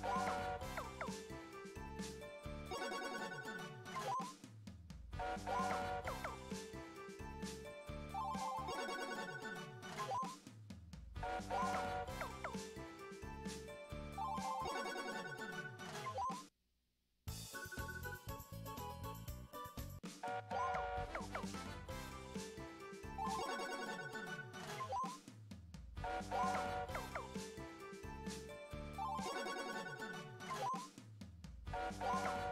Bye. You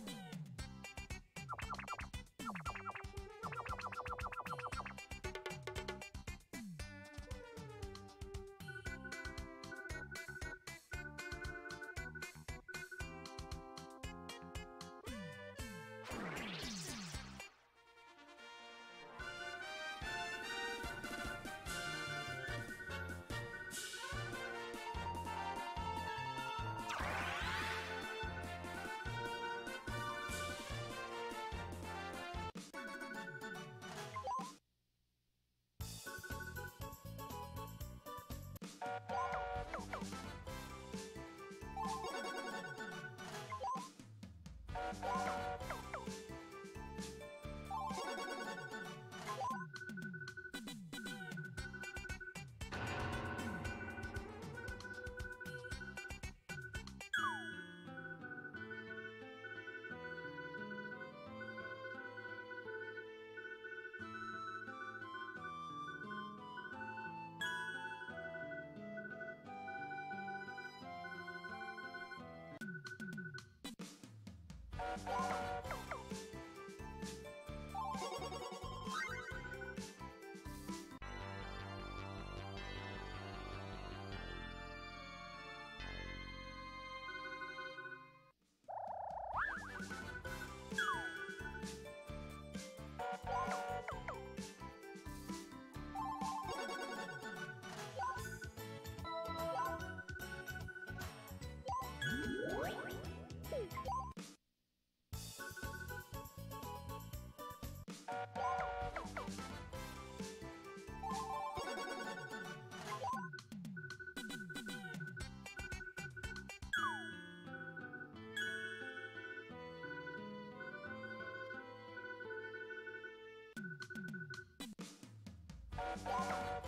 Bye. Bye. Yeah.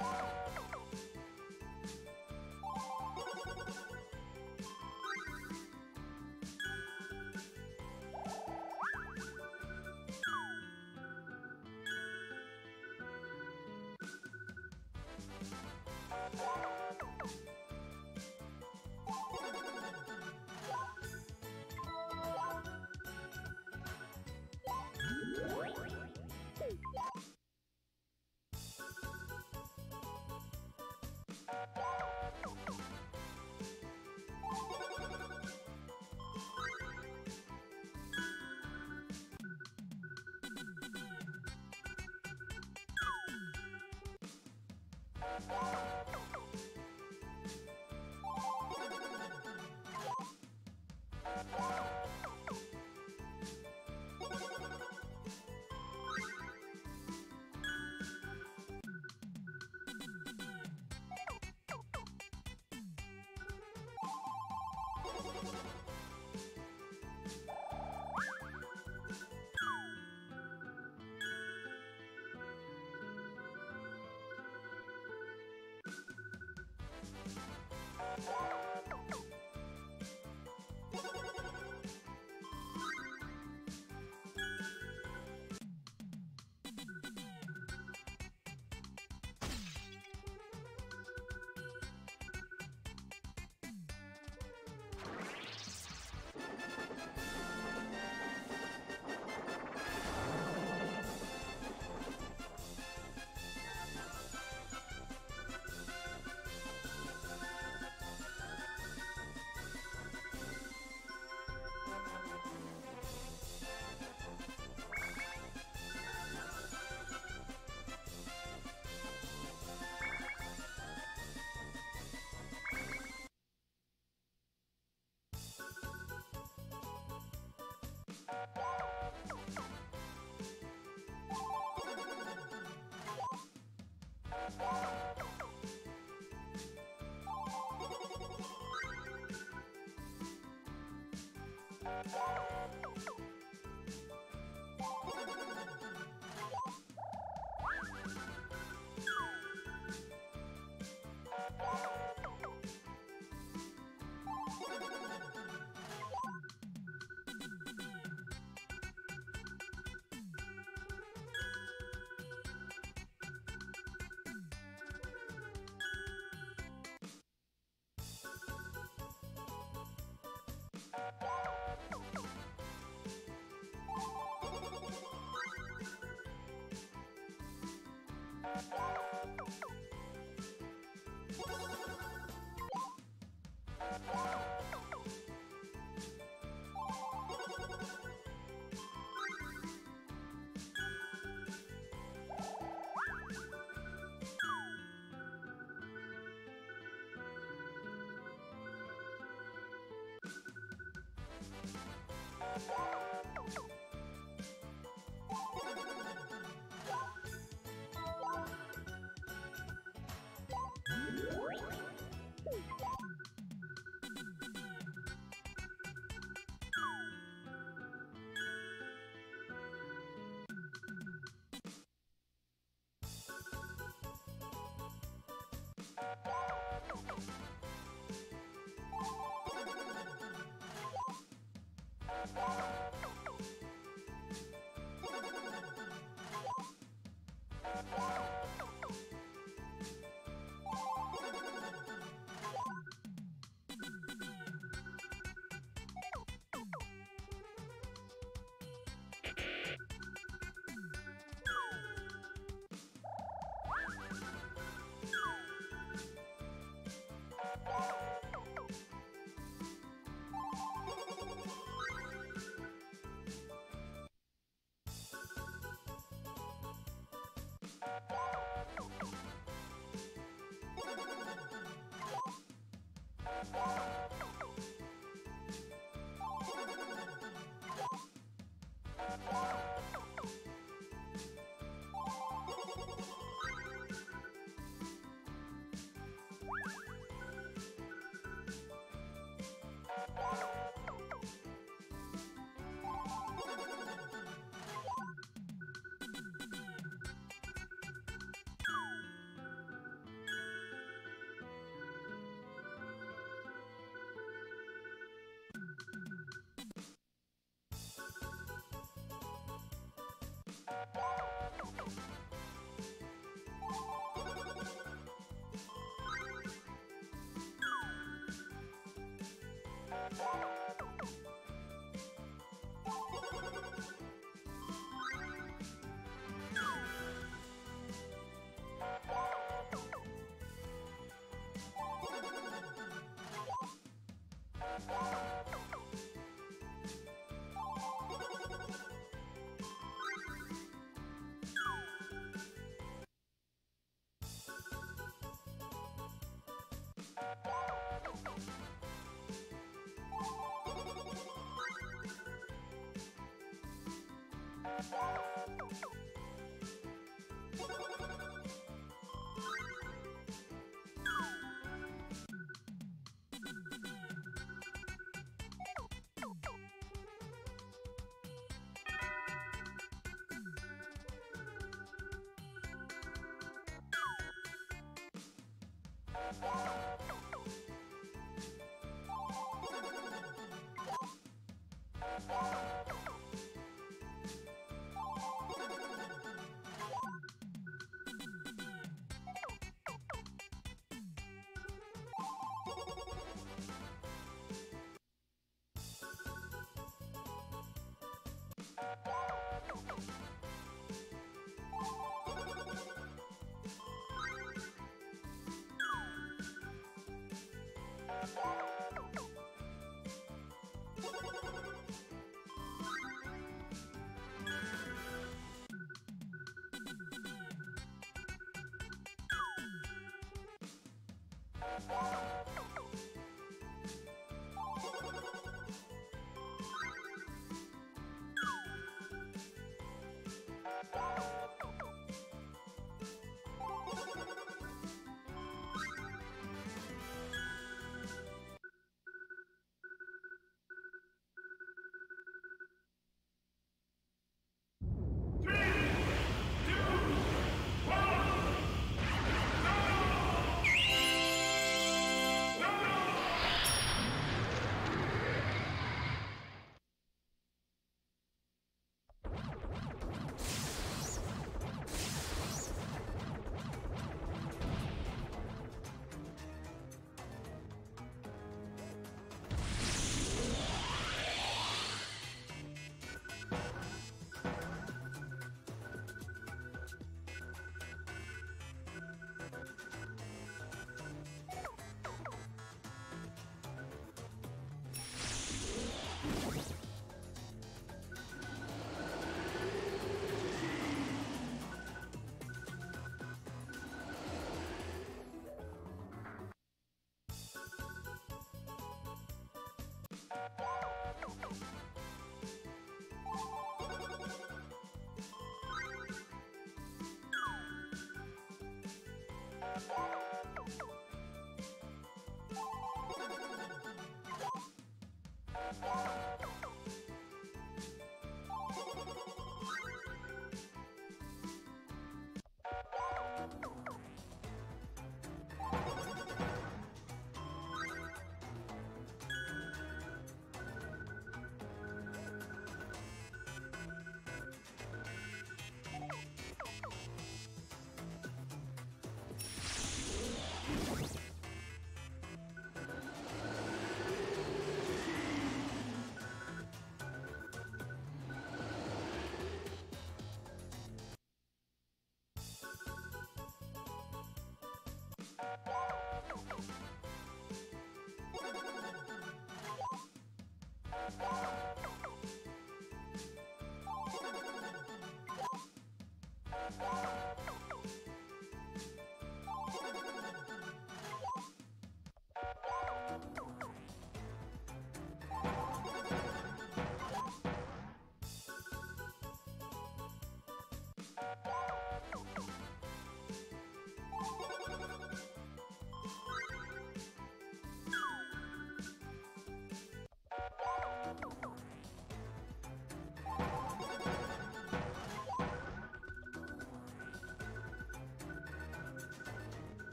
Whoa! Bye. you Oh! Bye. Bye. you Bye.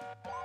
Bye.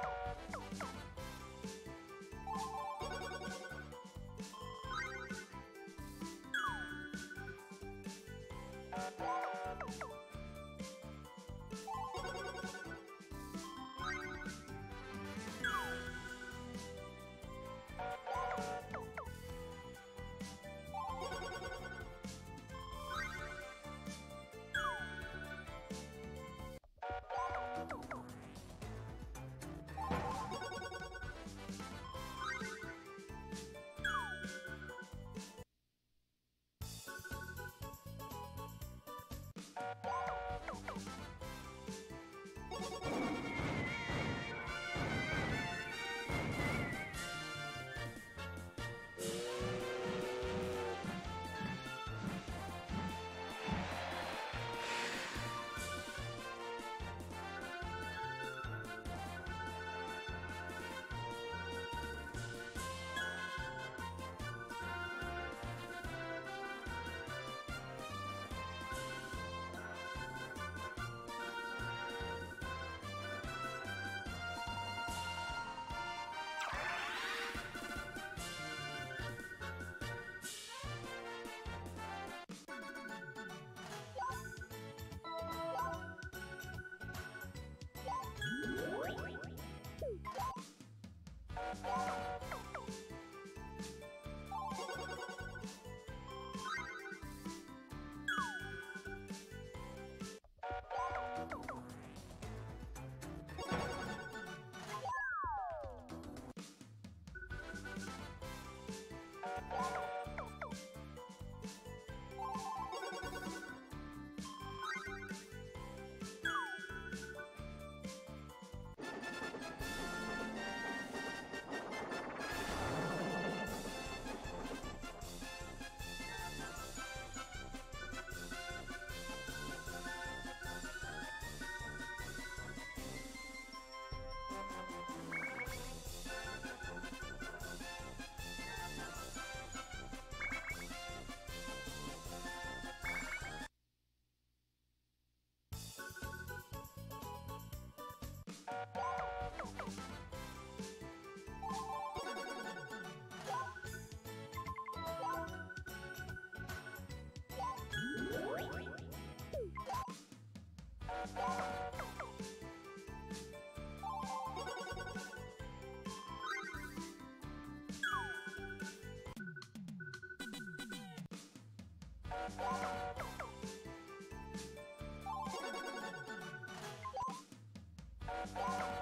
Bye.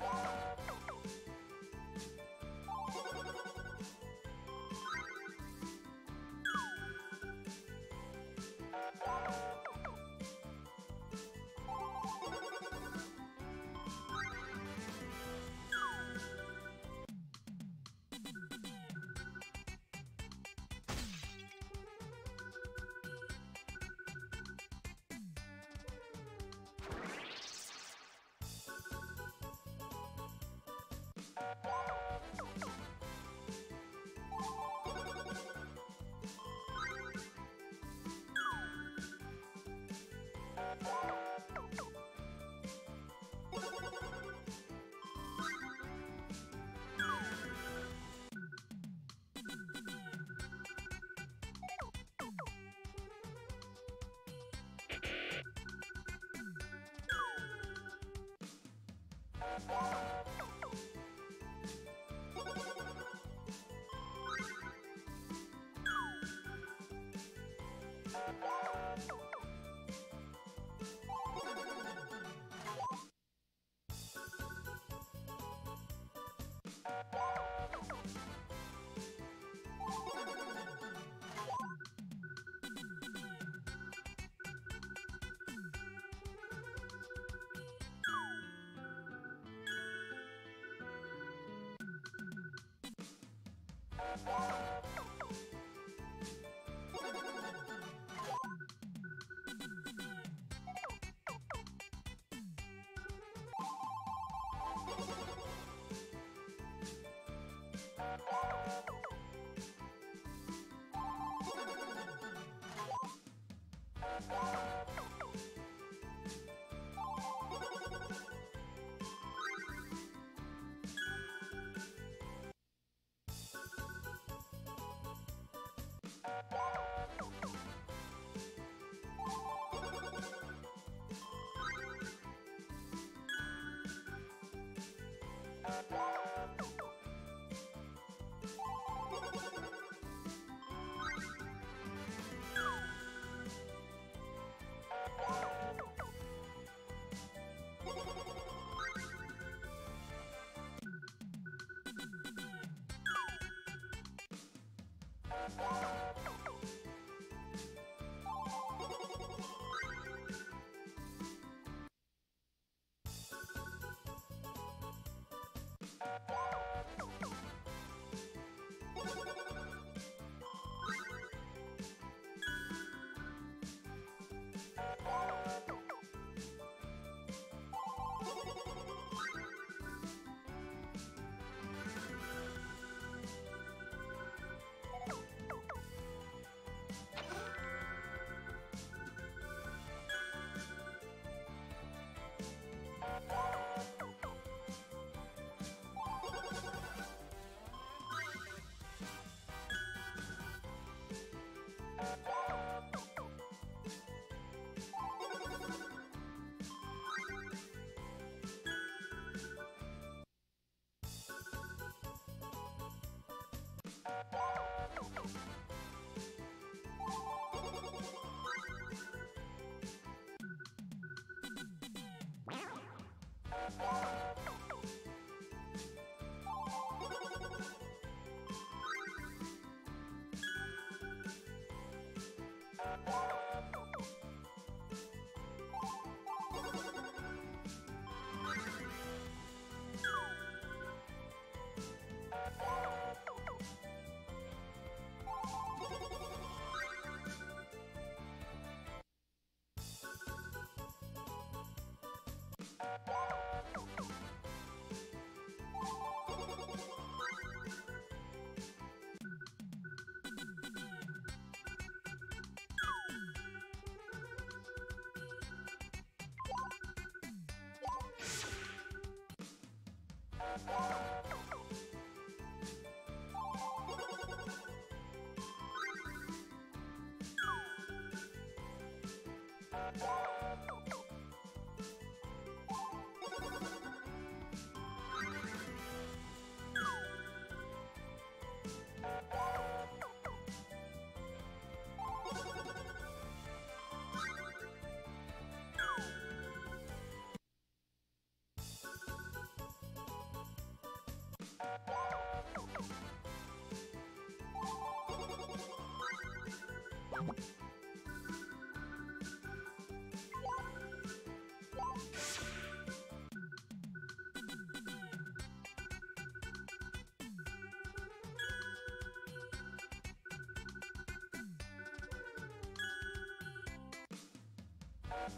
Bye. Bye. Bye. Bye. Oh,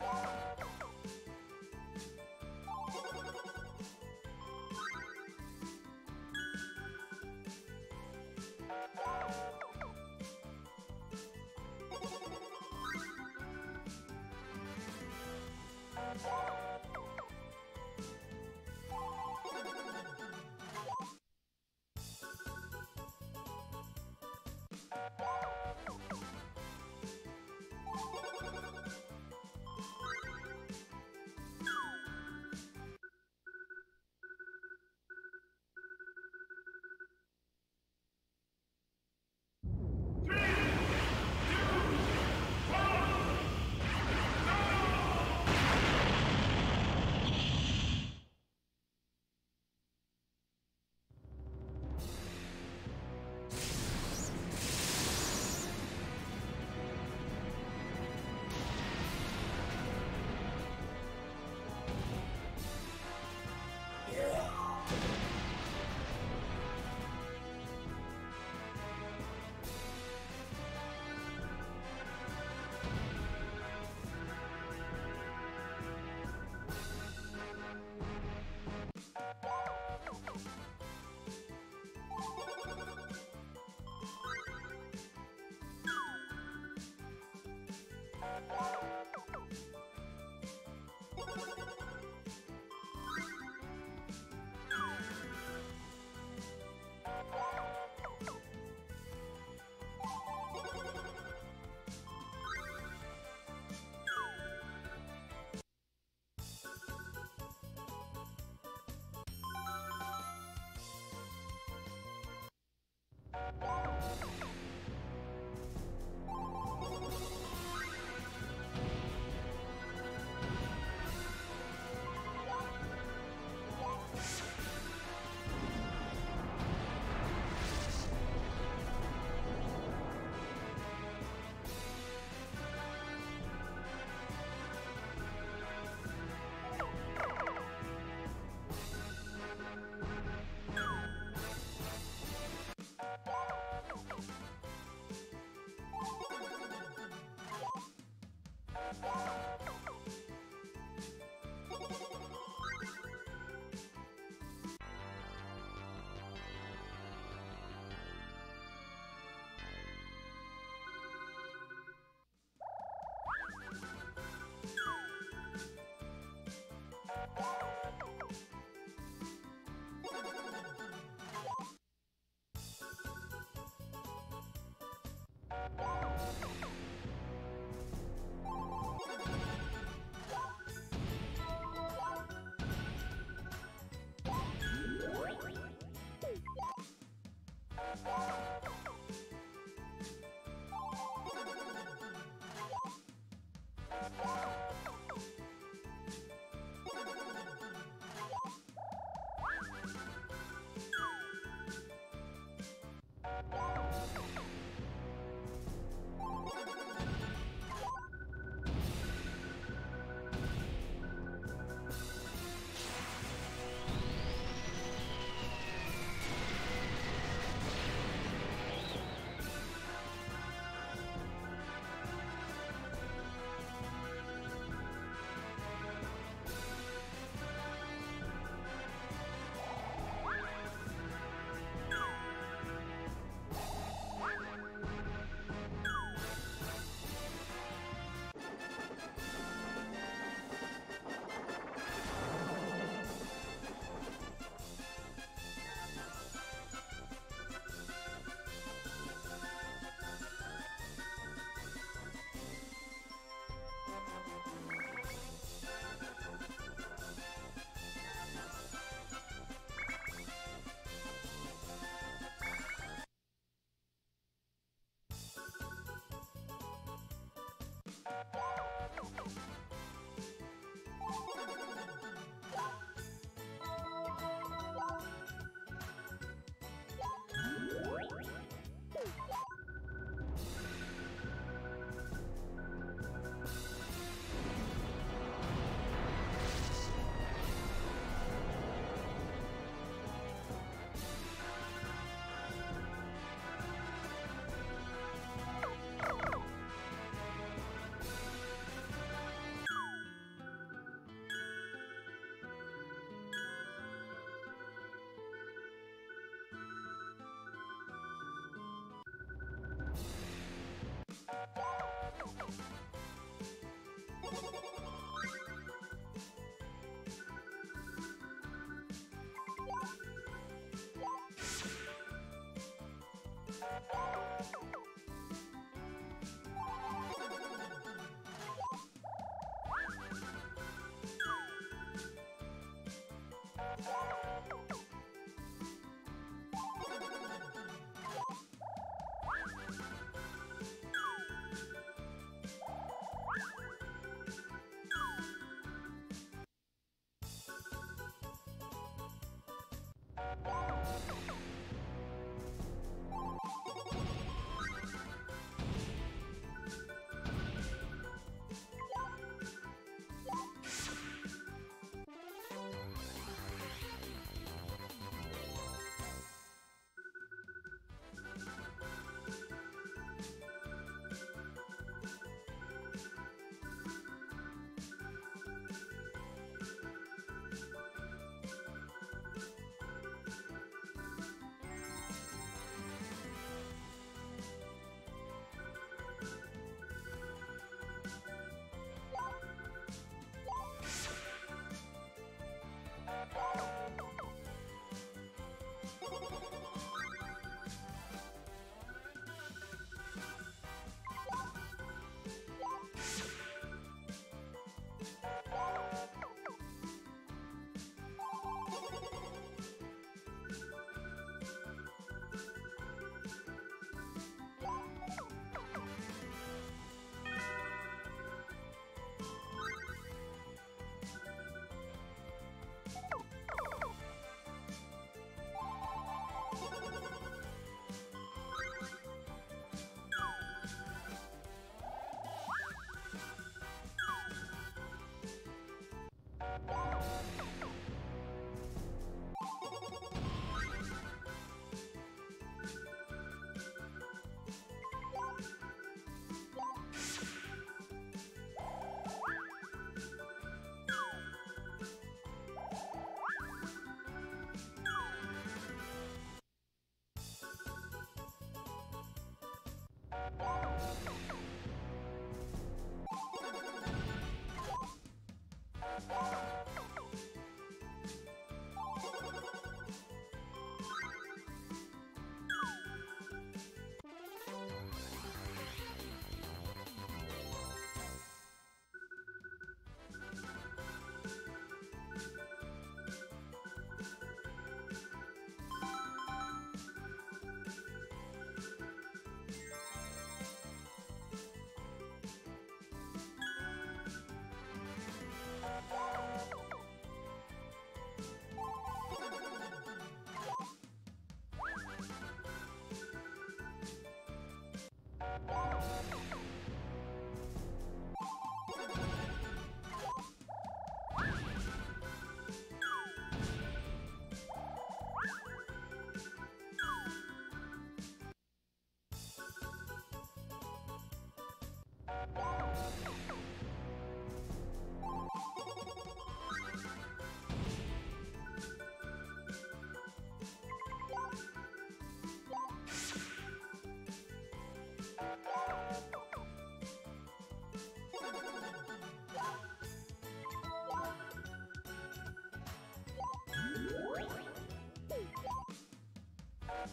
Bye. Bye.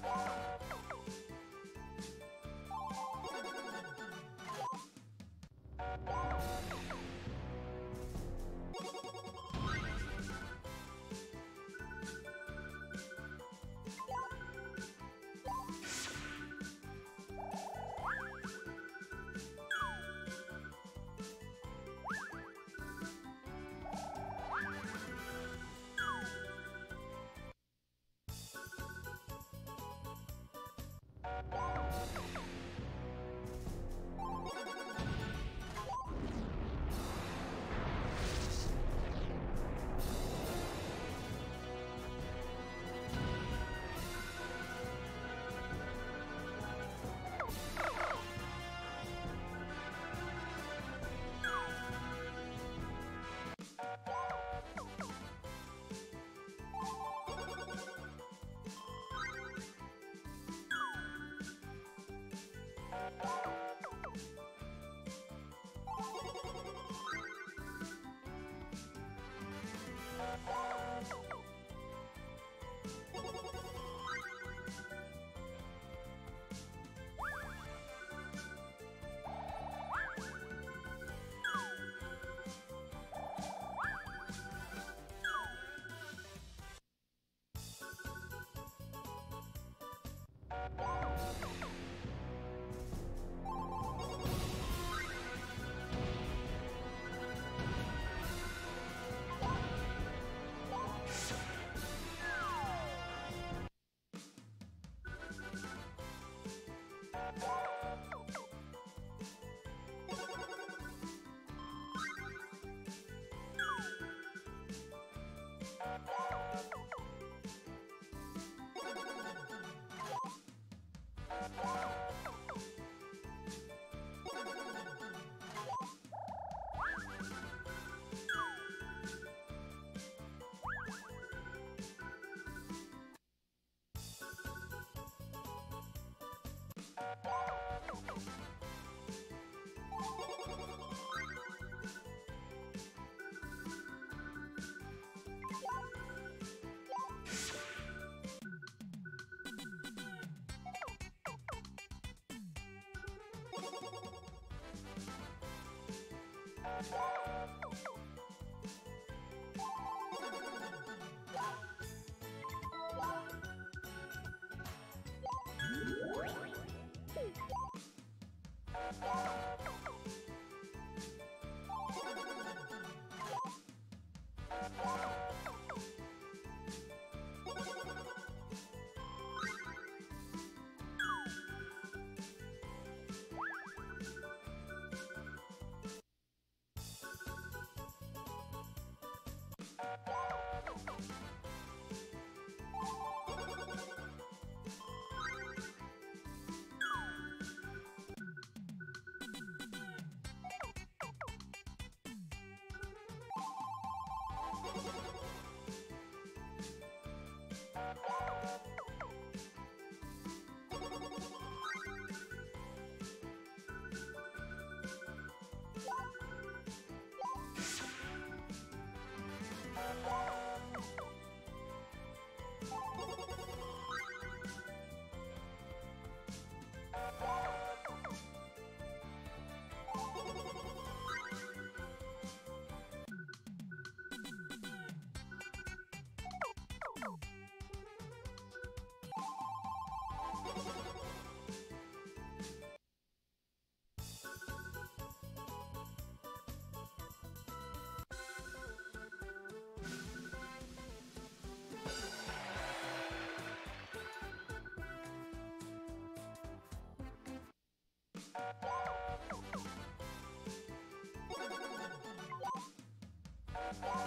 Bye. Bye. Bye.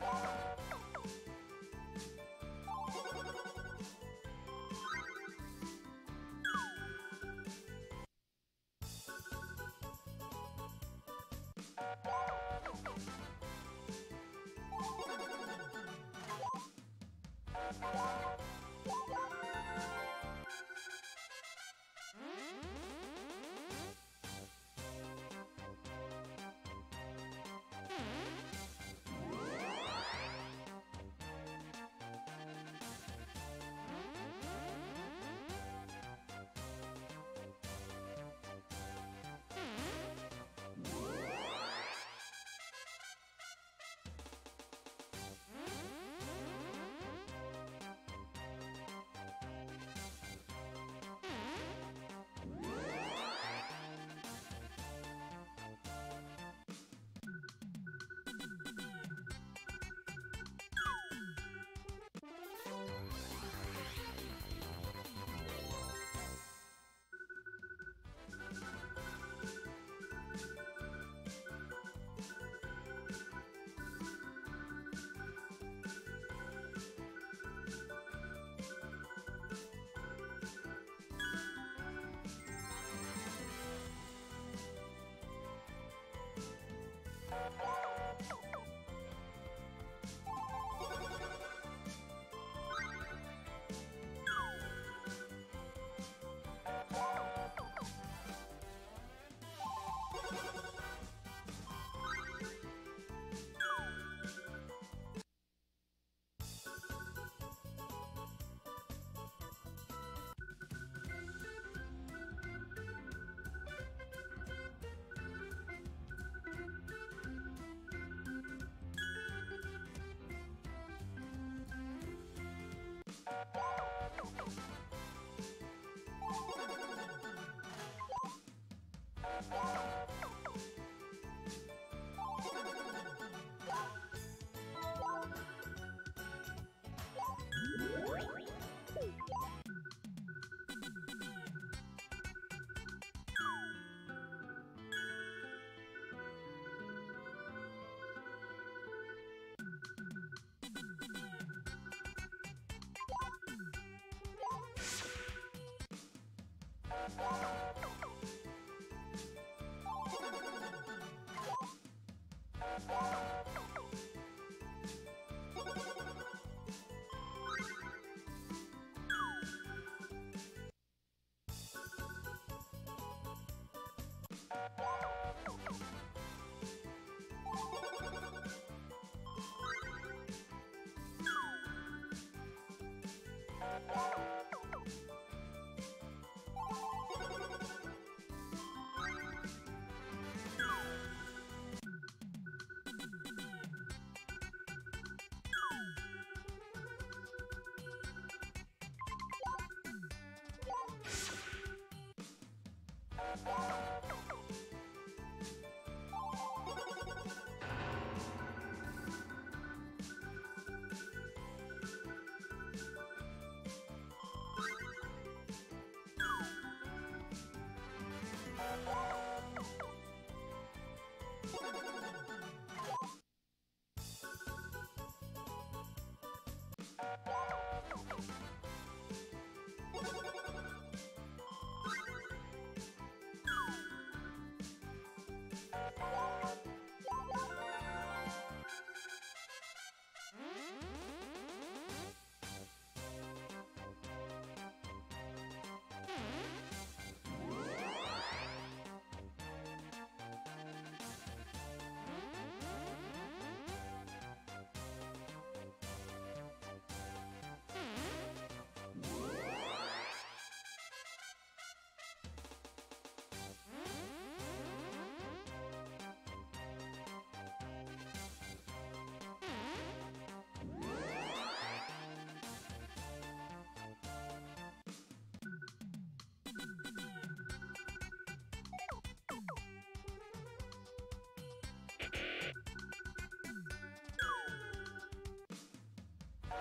Bye. you Bye.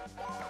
Bye.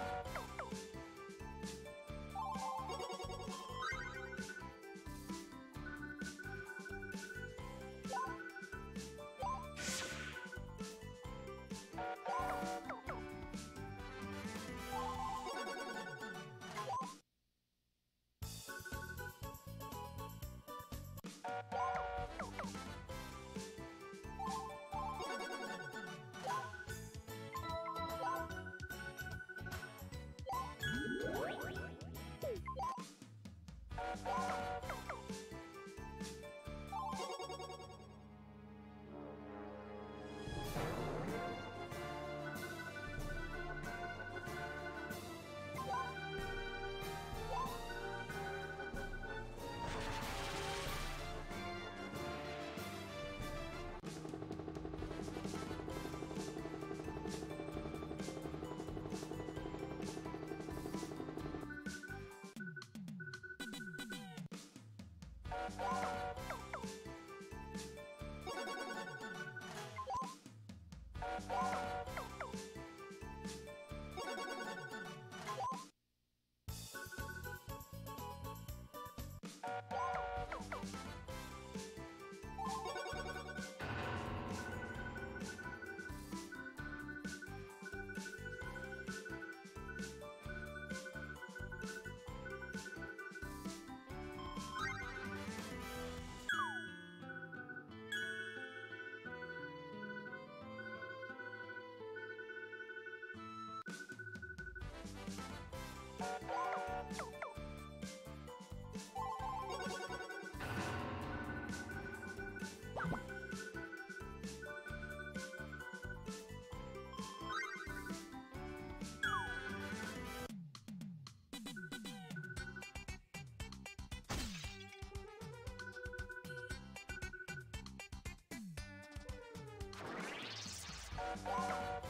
Música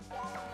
Bye.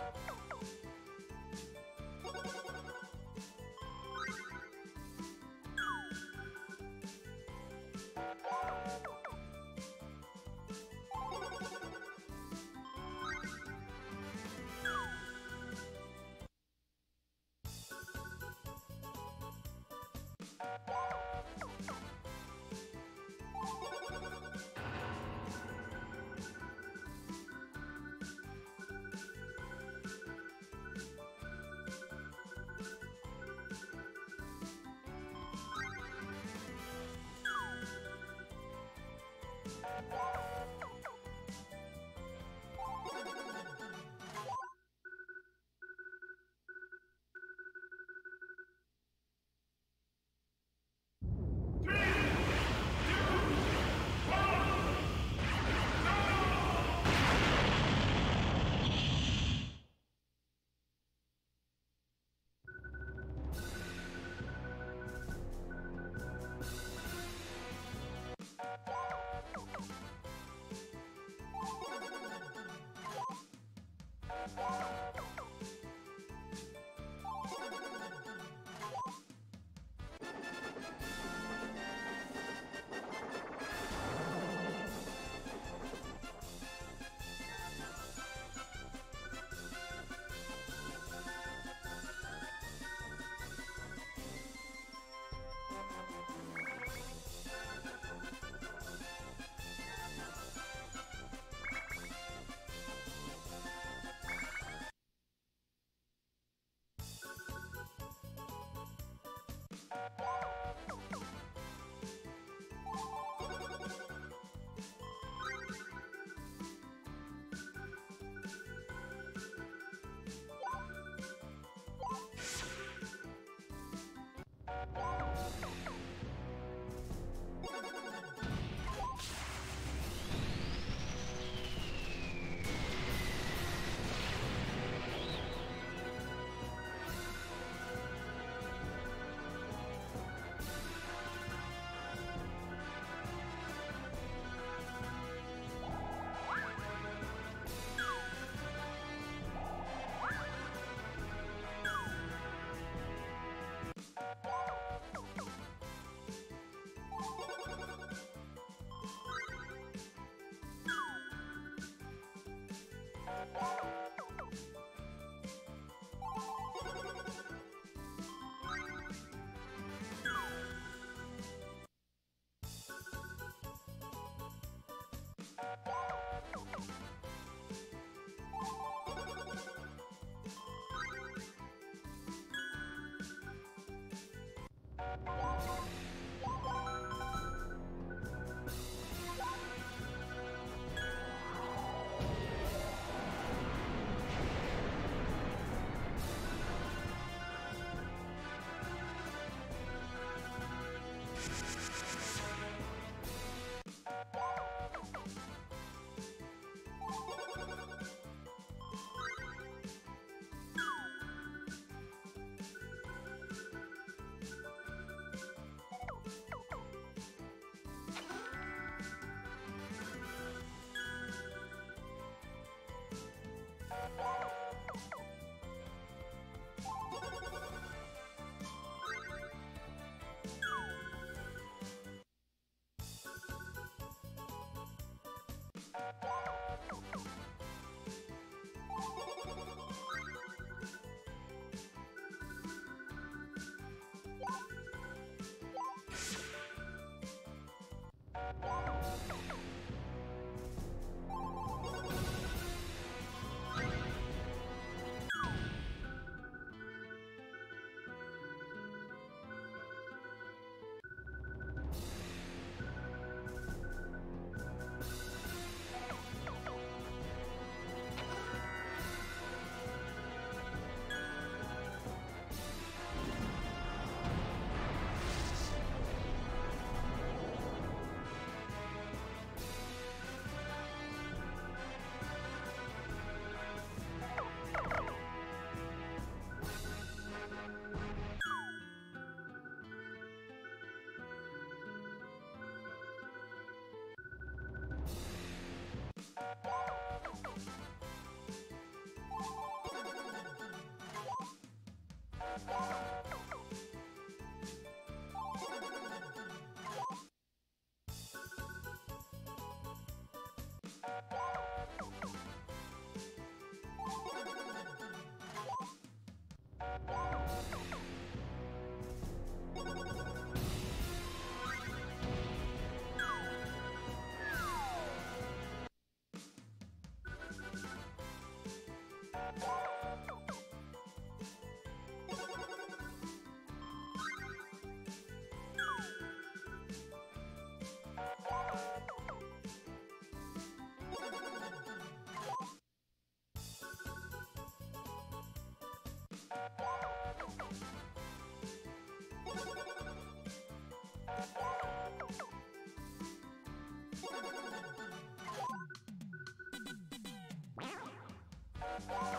Bye.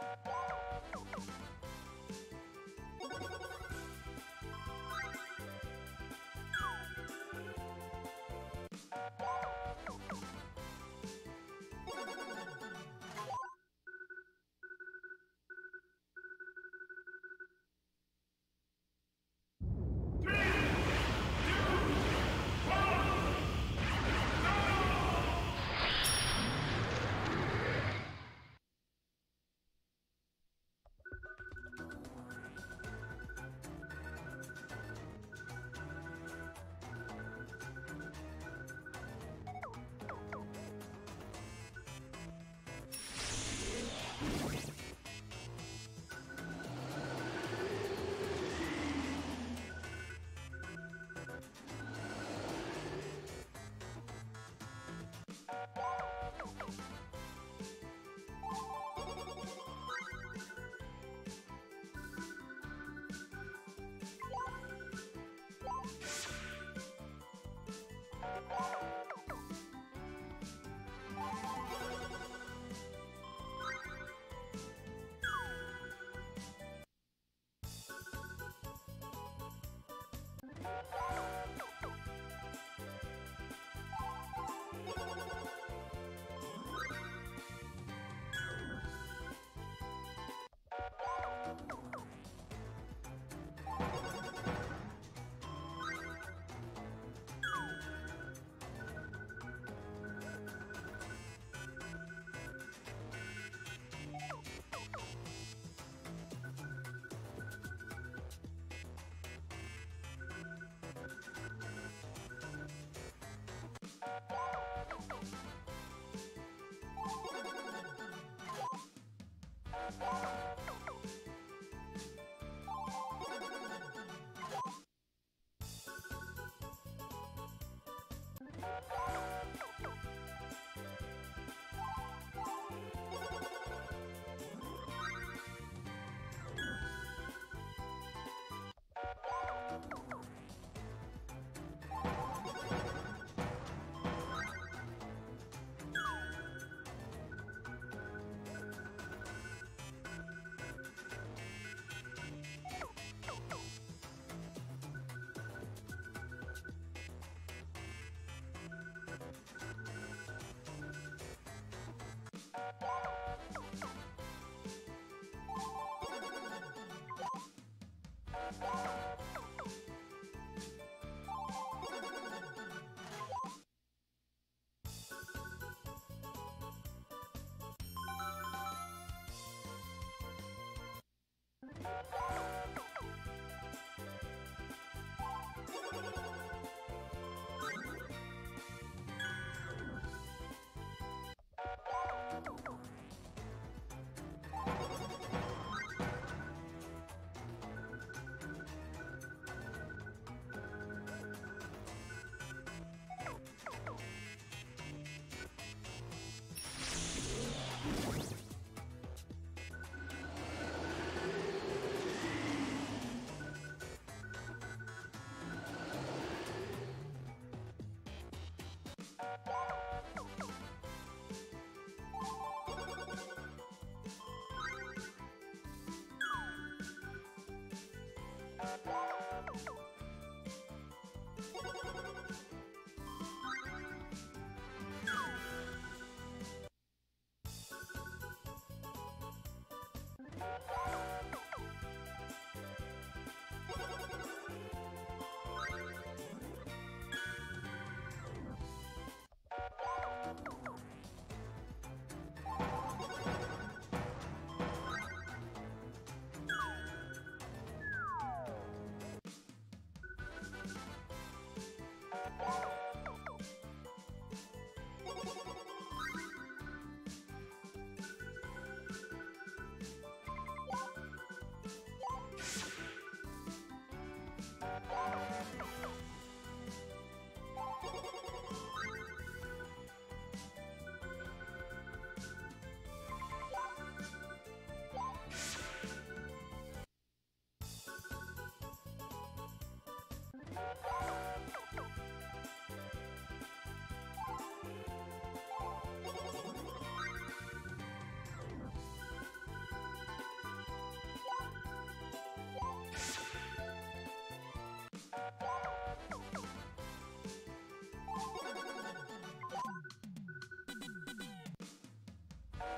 Woo! Bye. Woo!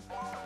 Bye.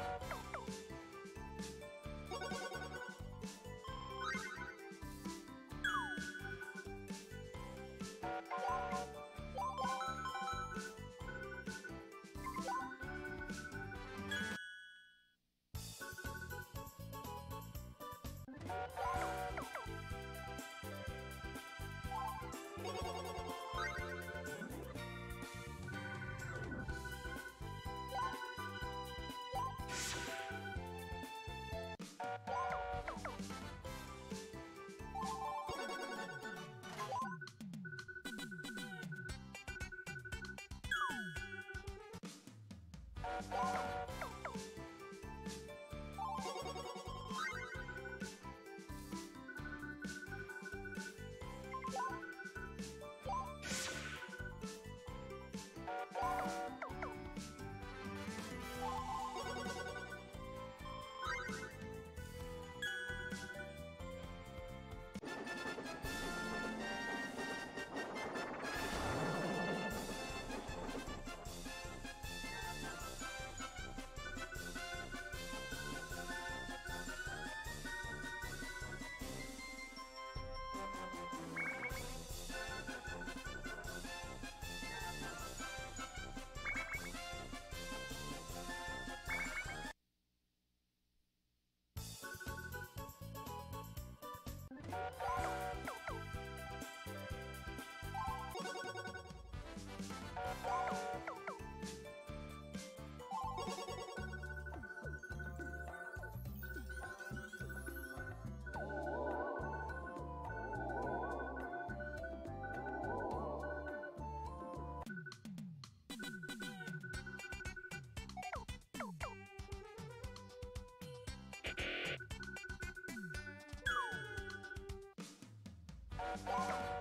You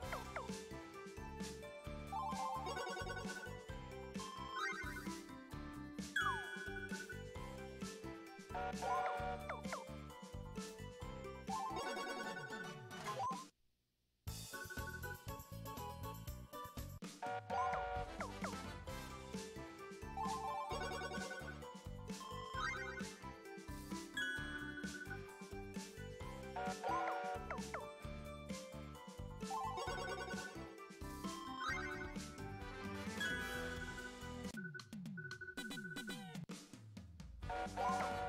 Bye.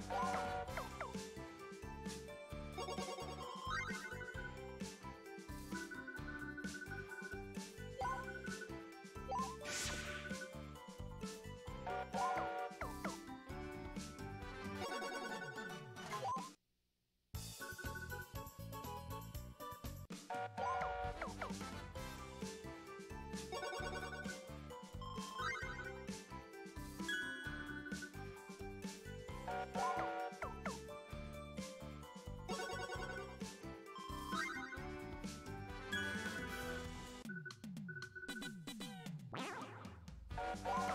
Yeah. Yeah!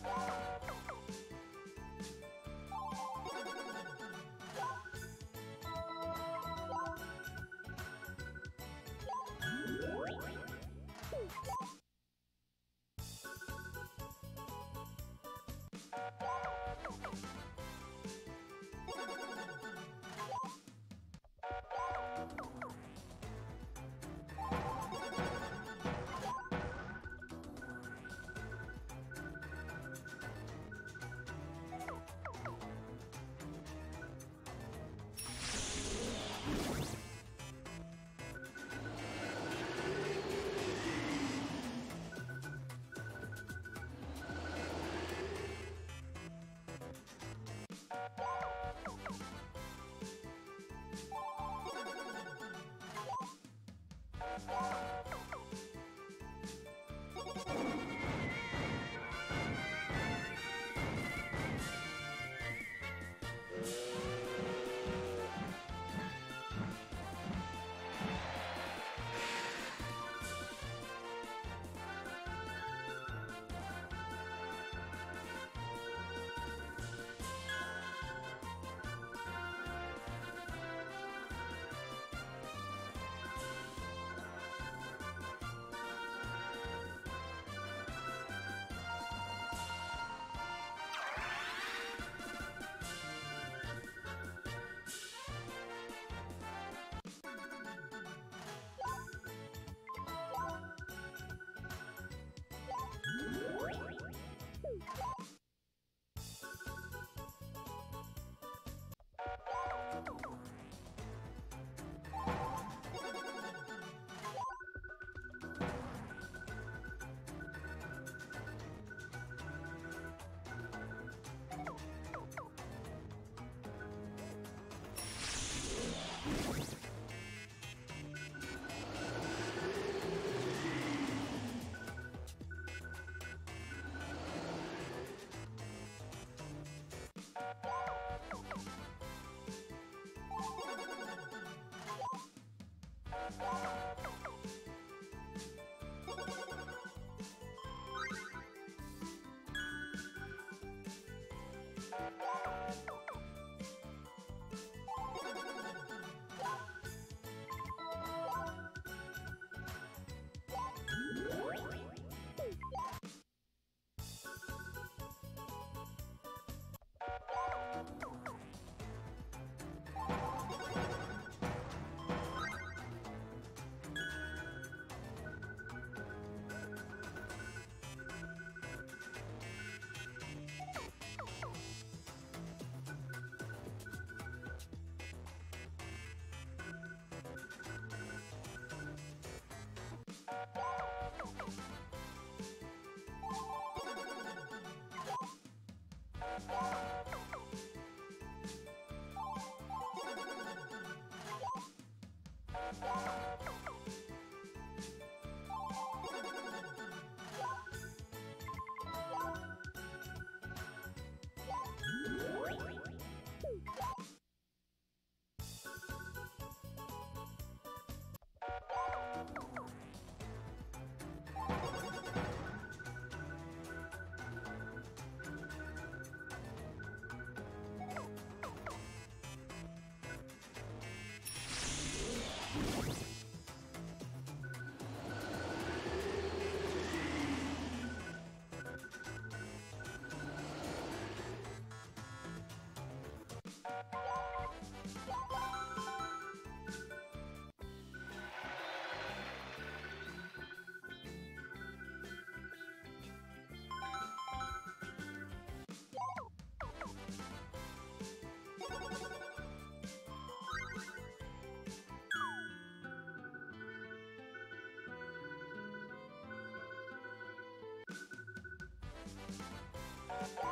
Bye. Yeah. Bye.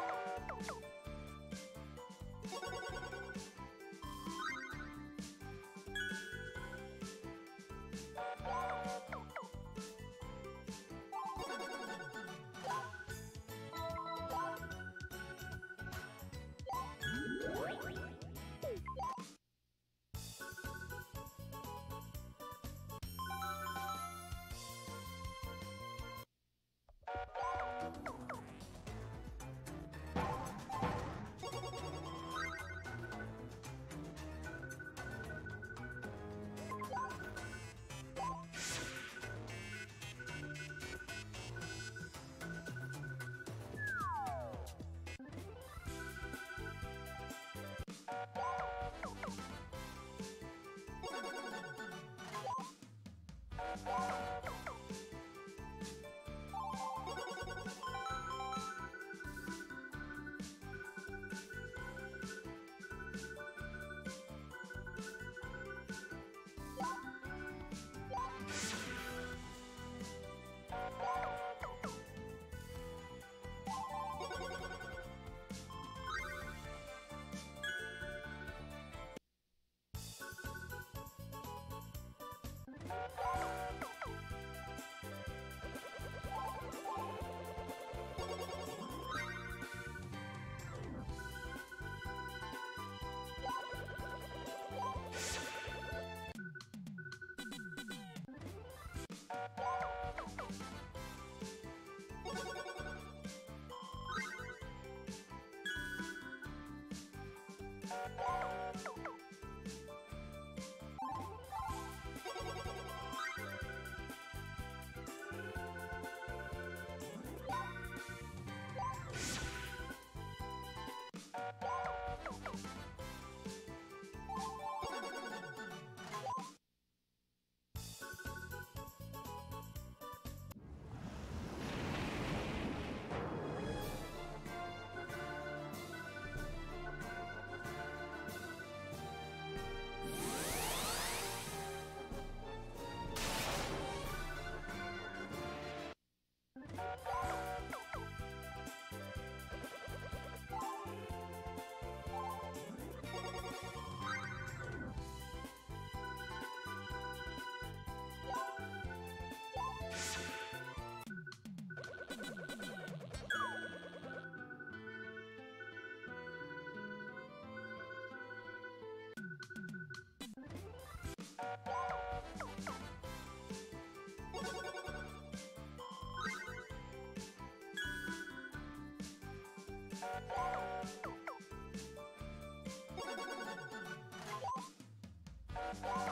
Bye. Bye.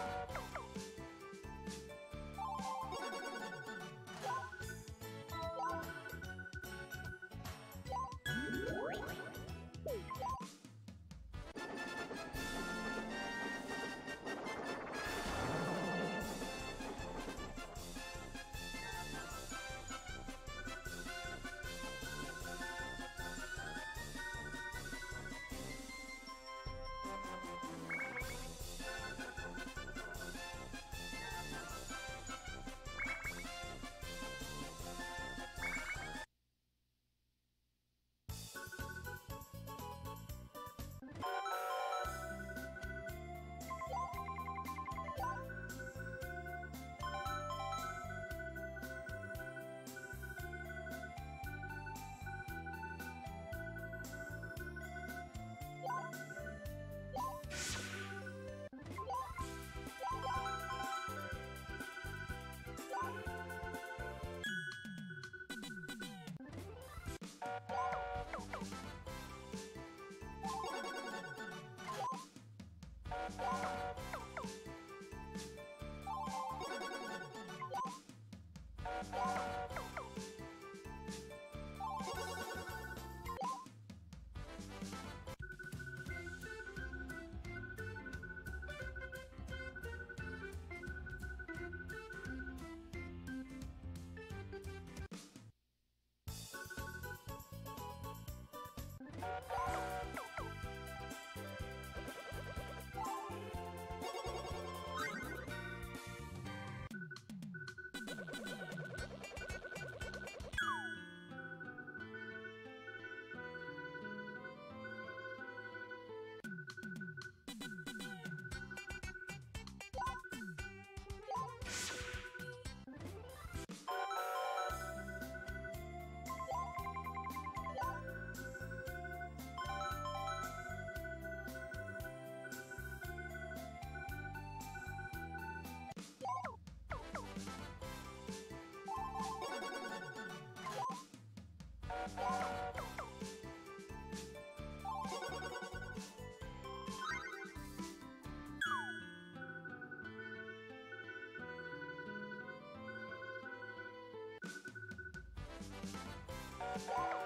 よ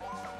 Bye.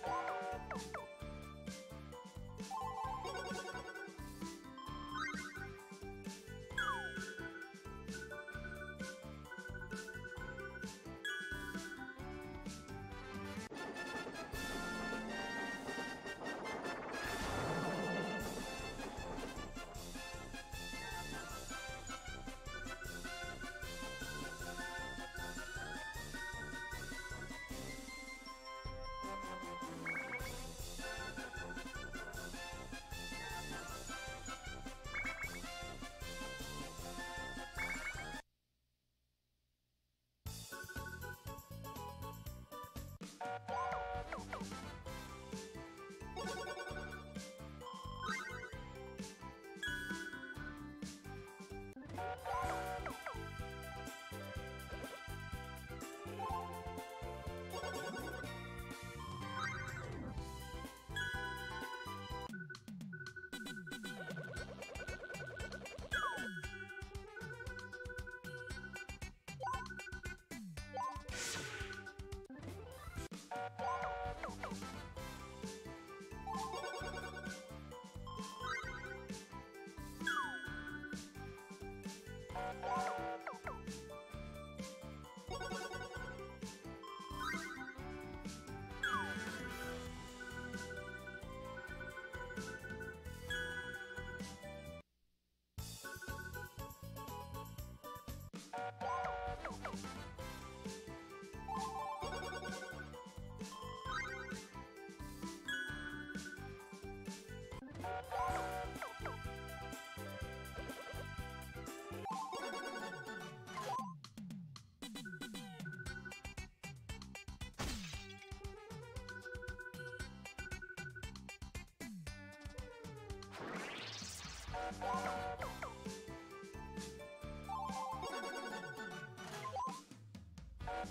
Bye.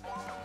Música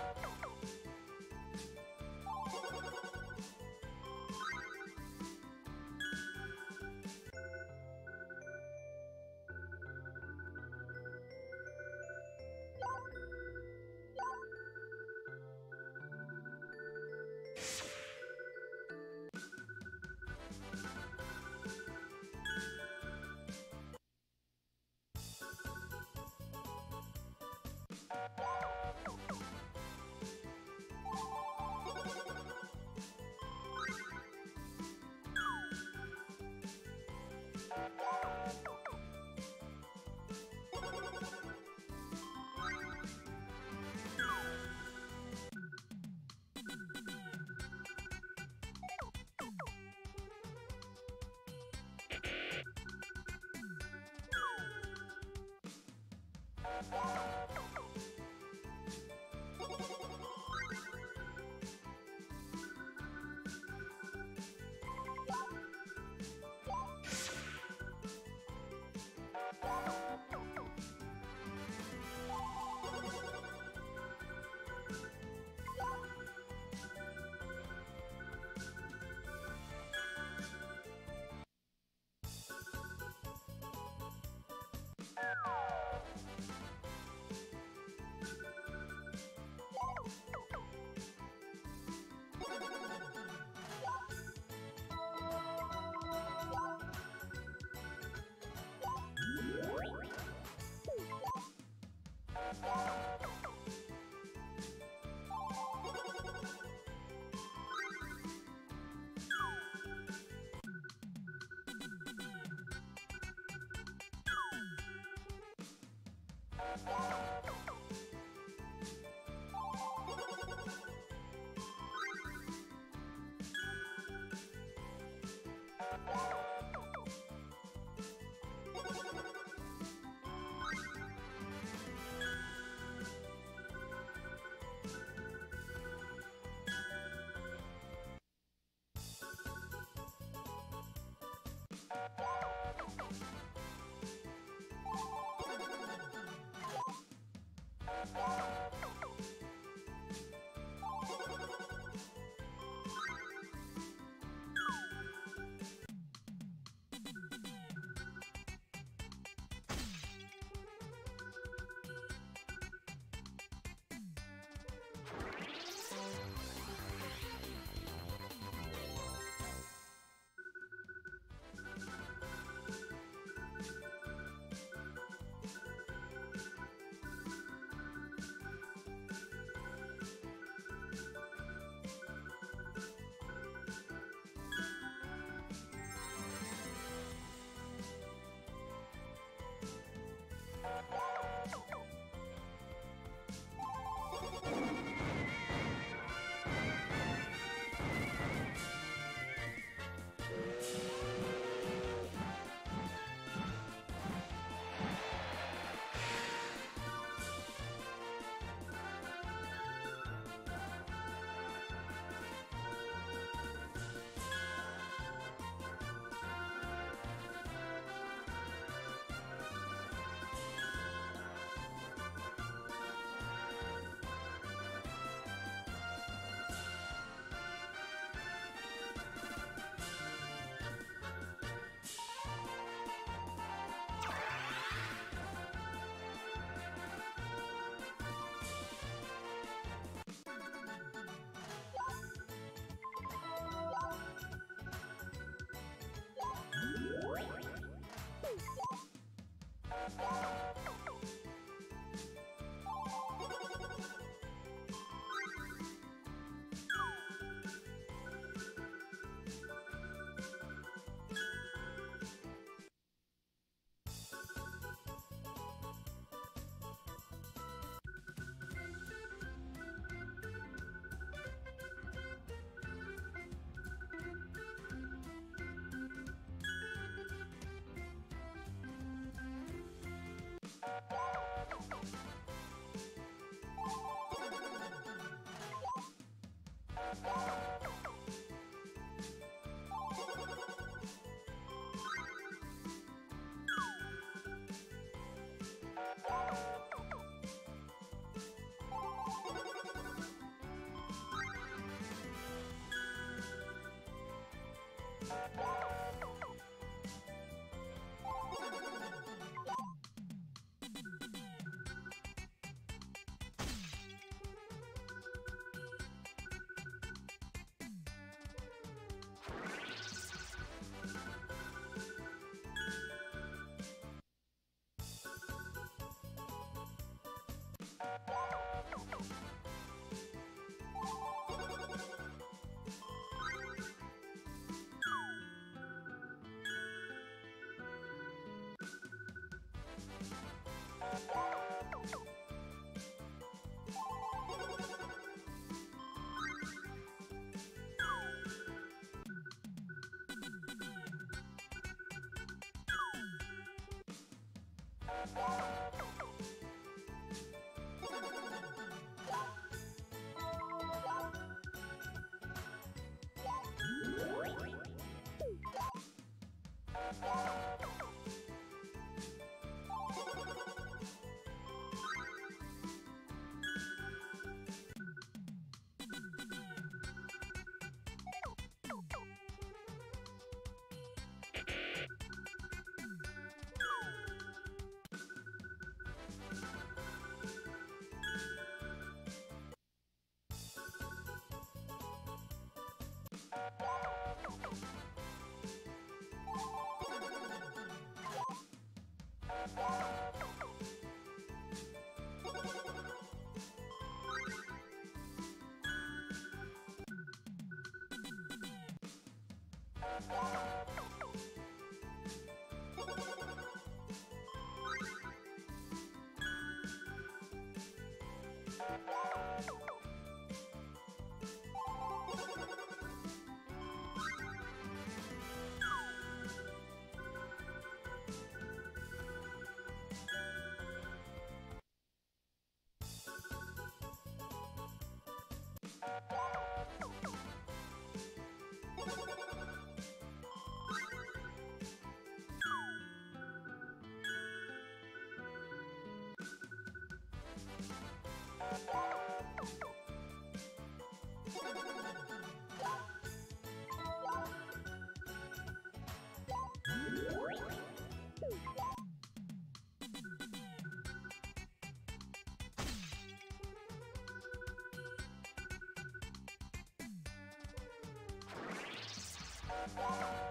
Bye. you Thank Bye. Woo! Oh,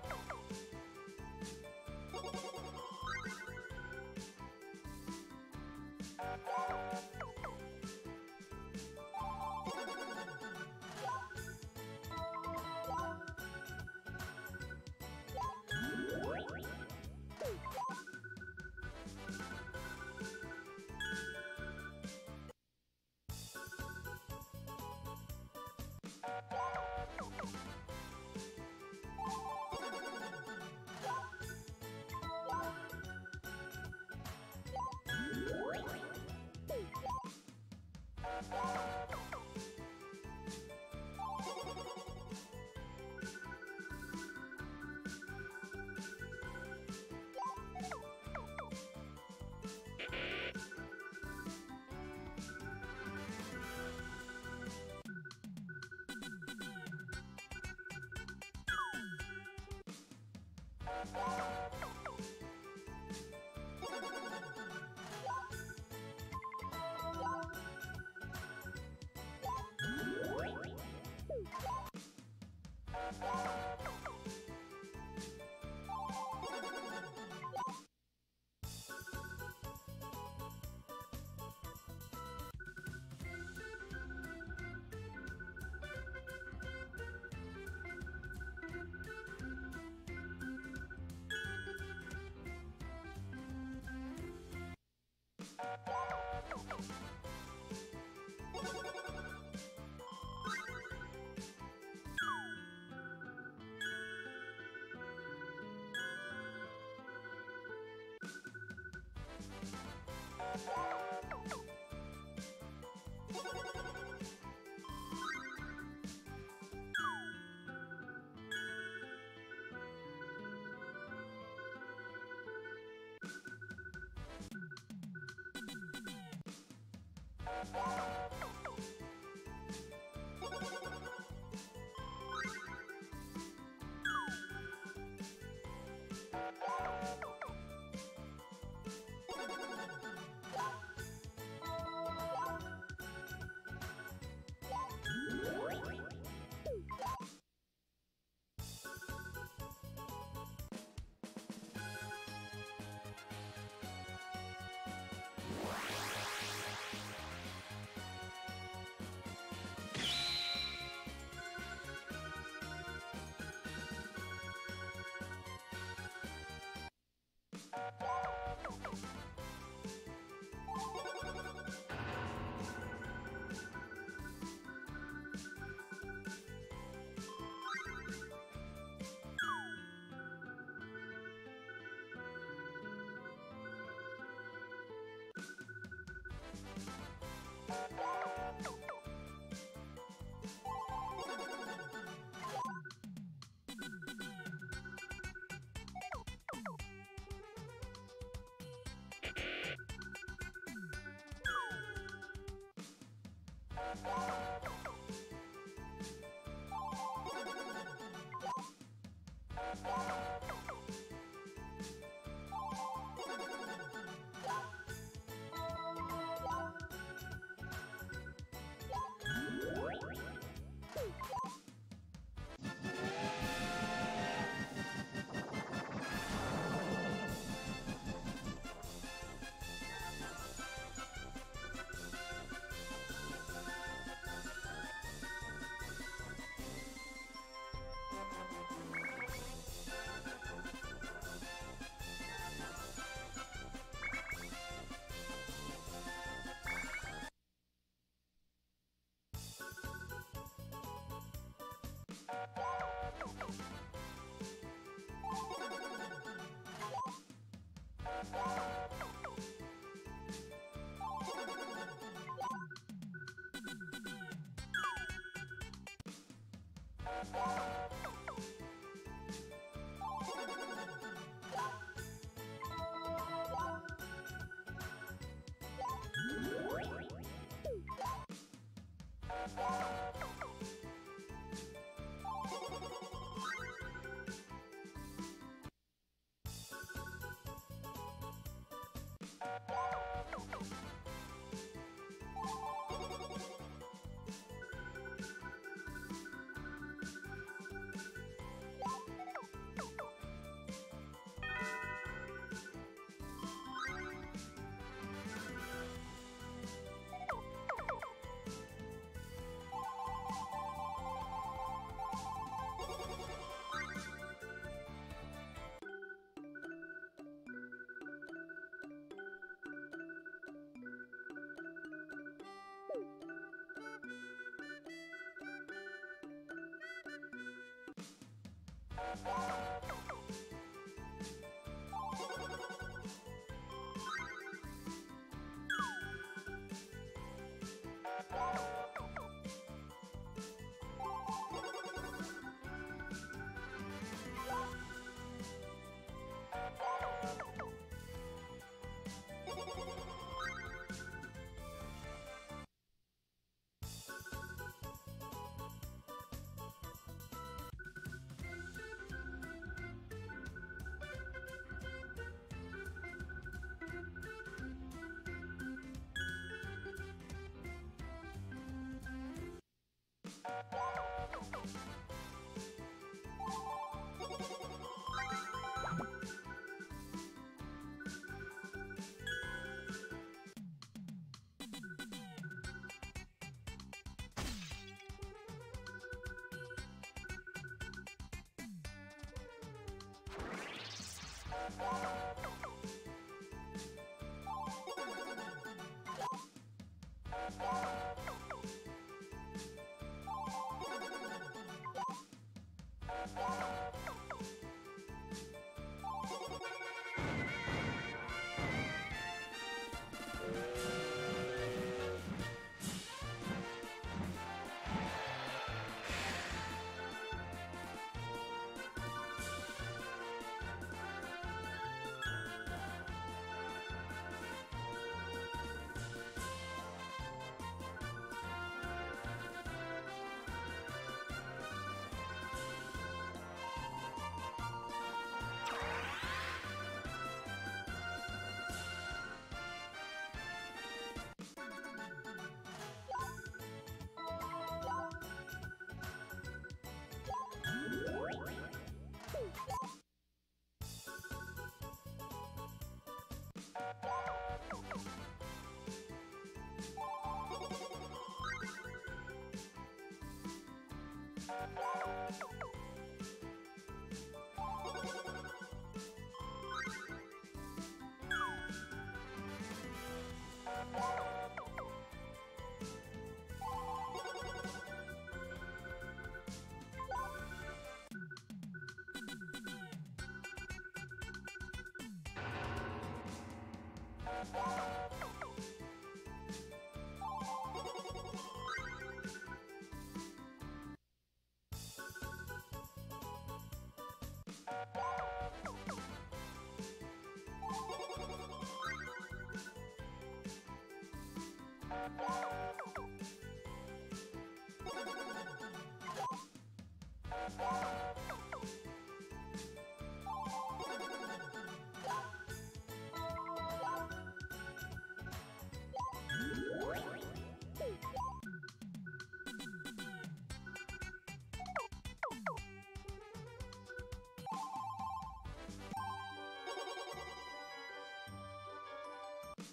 Bye. Oh! Bye. Bye. Bye. you Bye.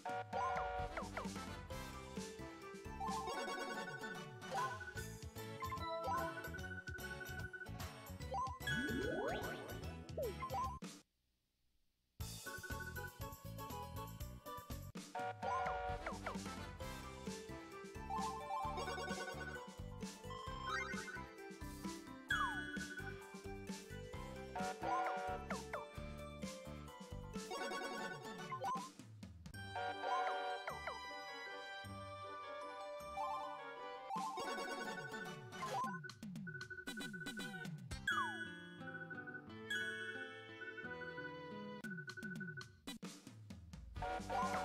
Bye. Yeah.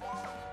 Bye.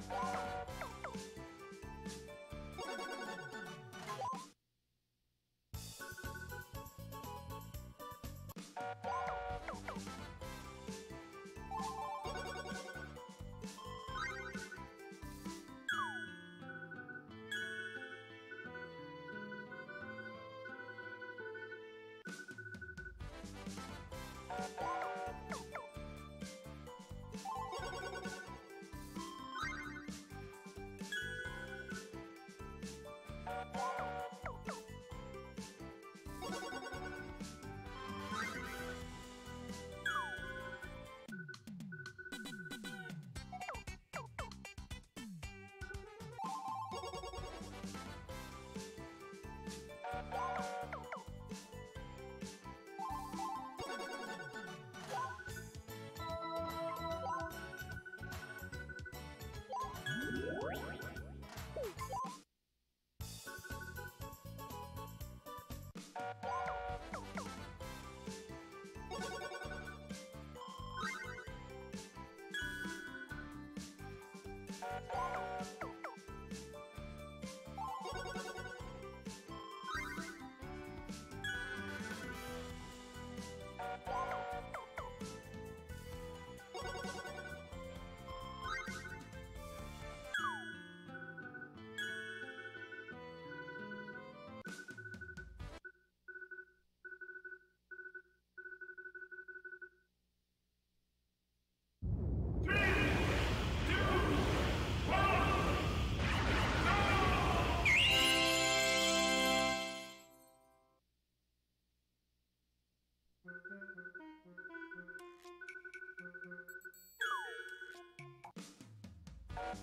Bye.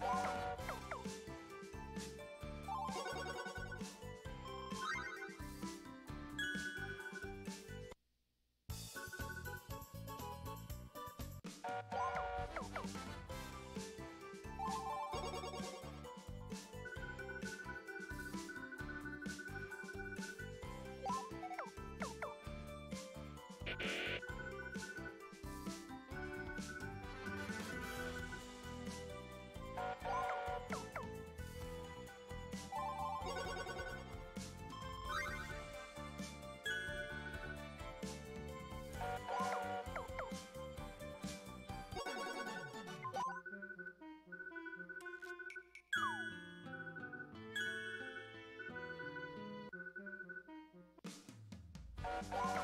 Oh! Bye.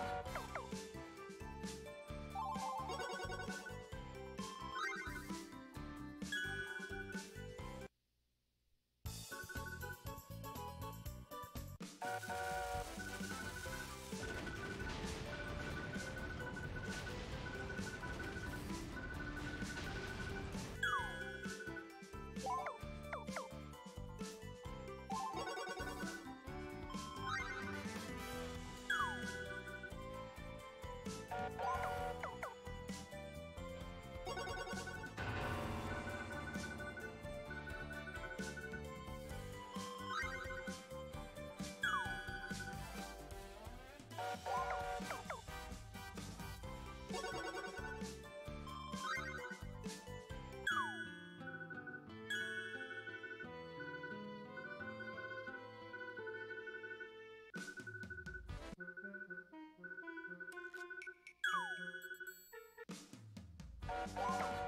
you.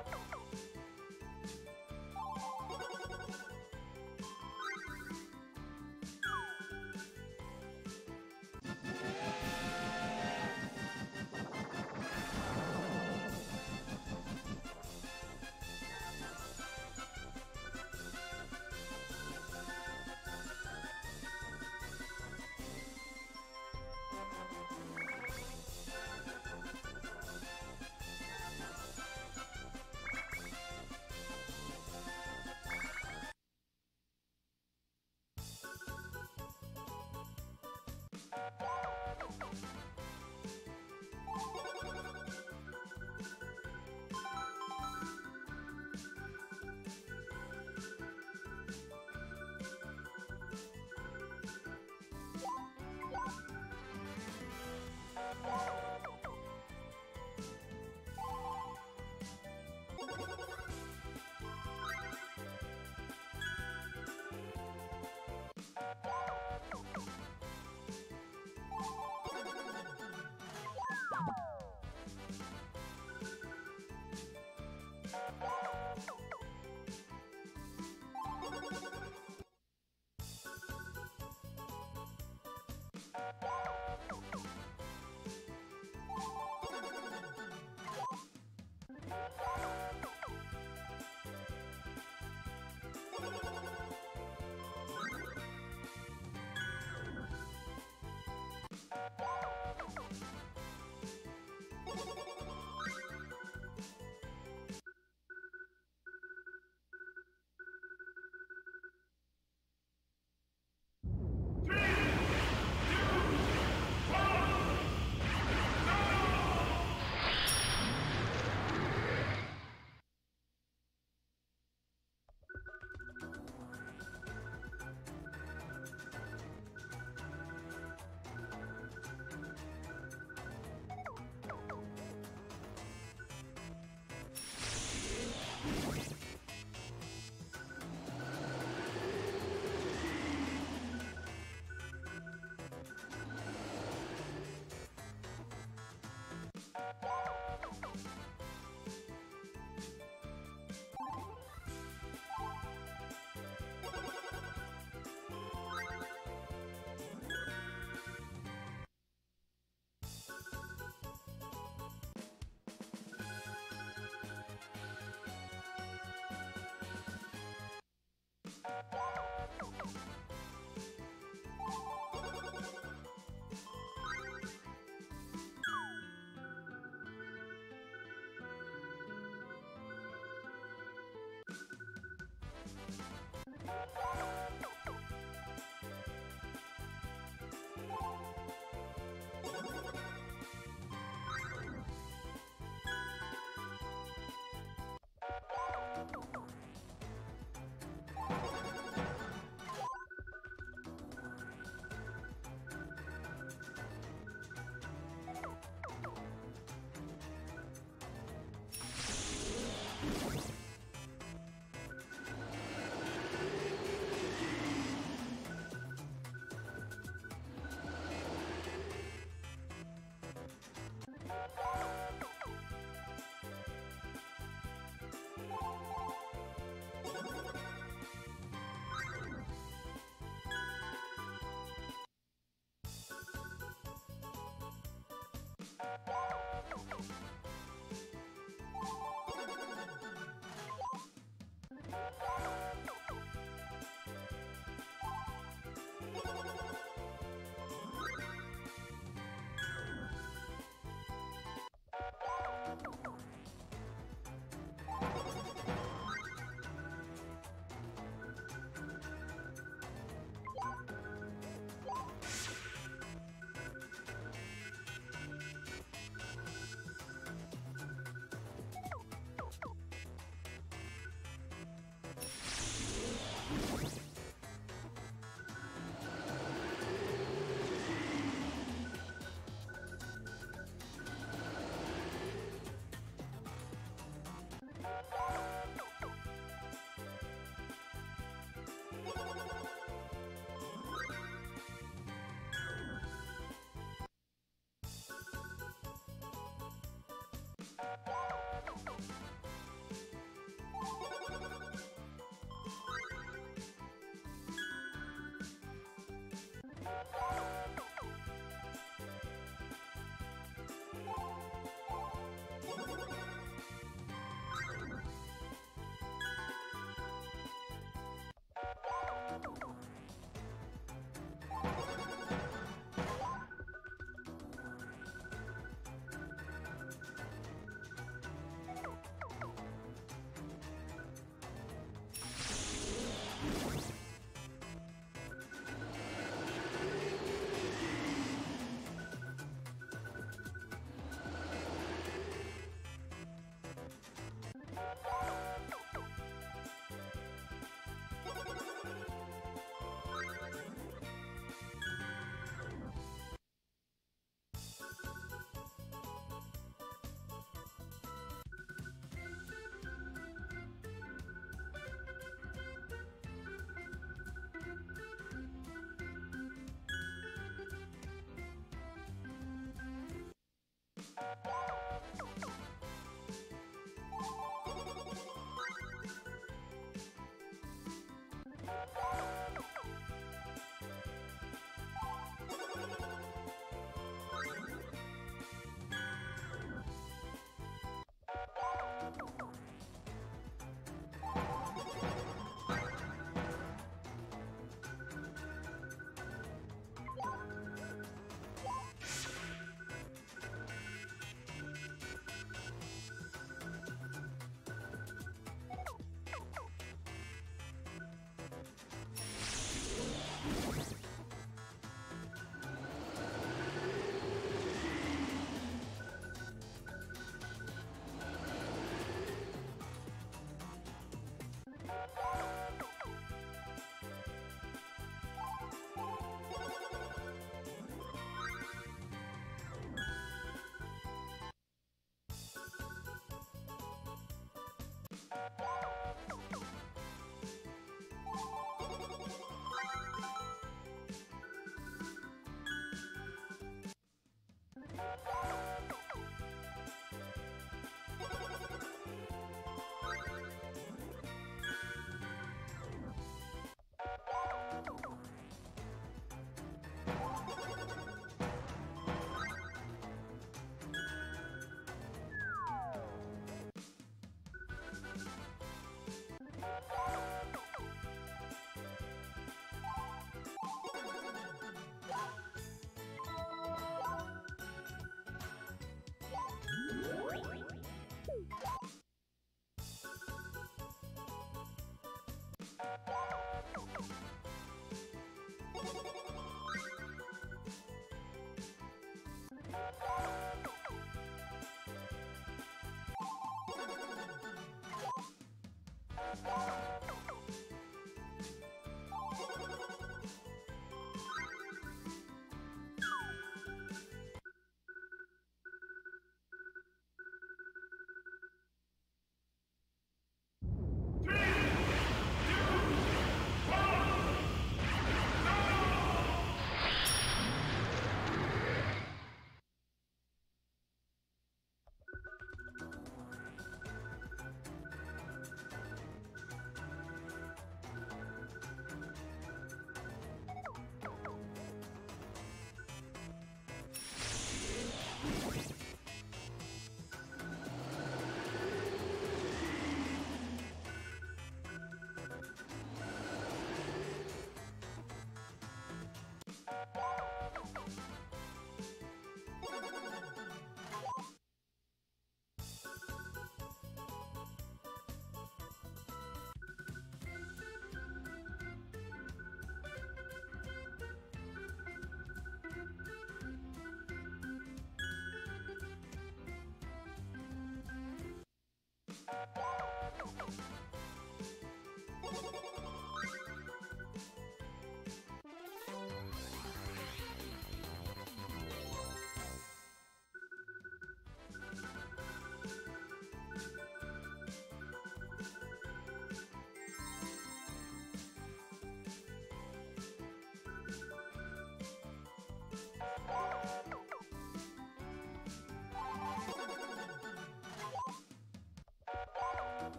Bye.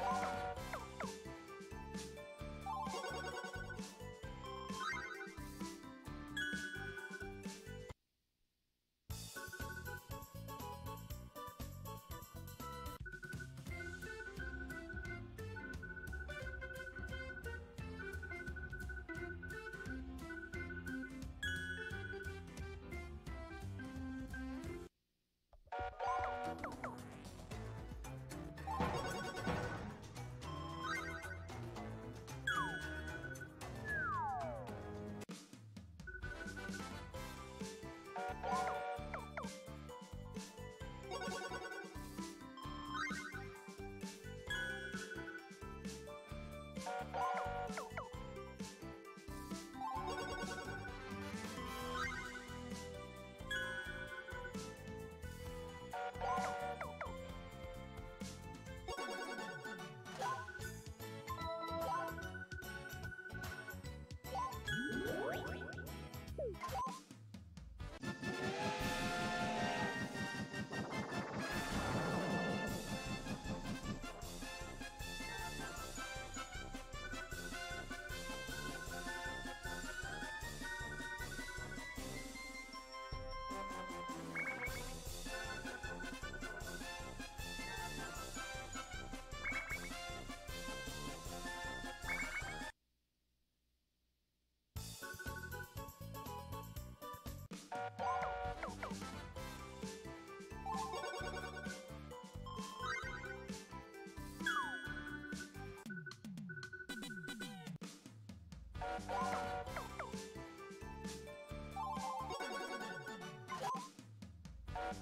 Let's go.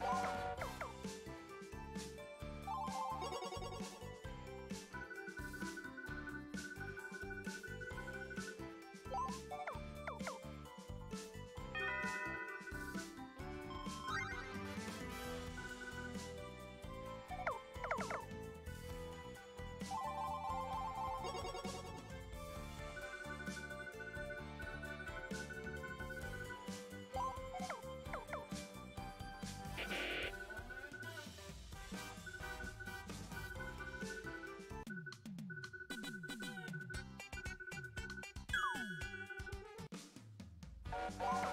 Oh! Bye.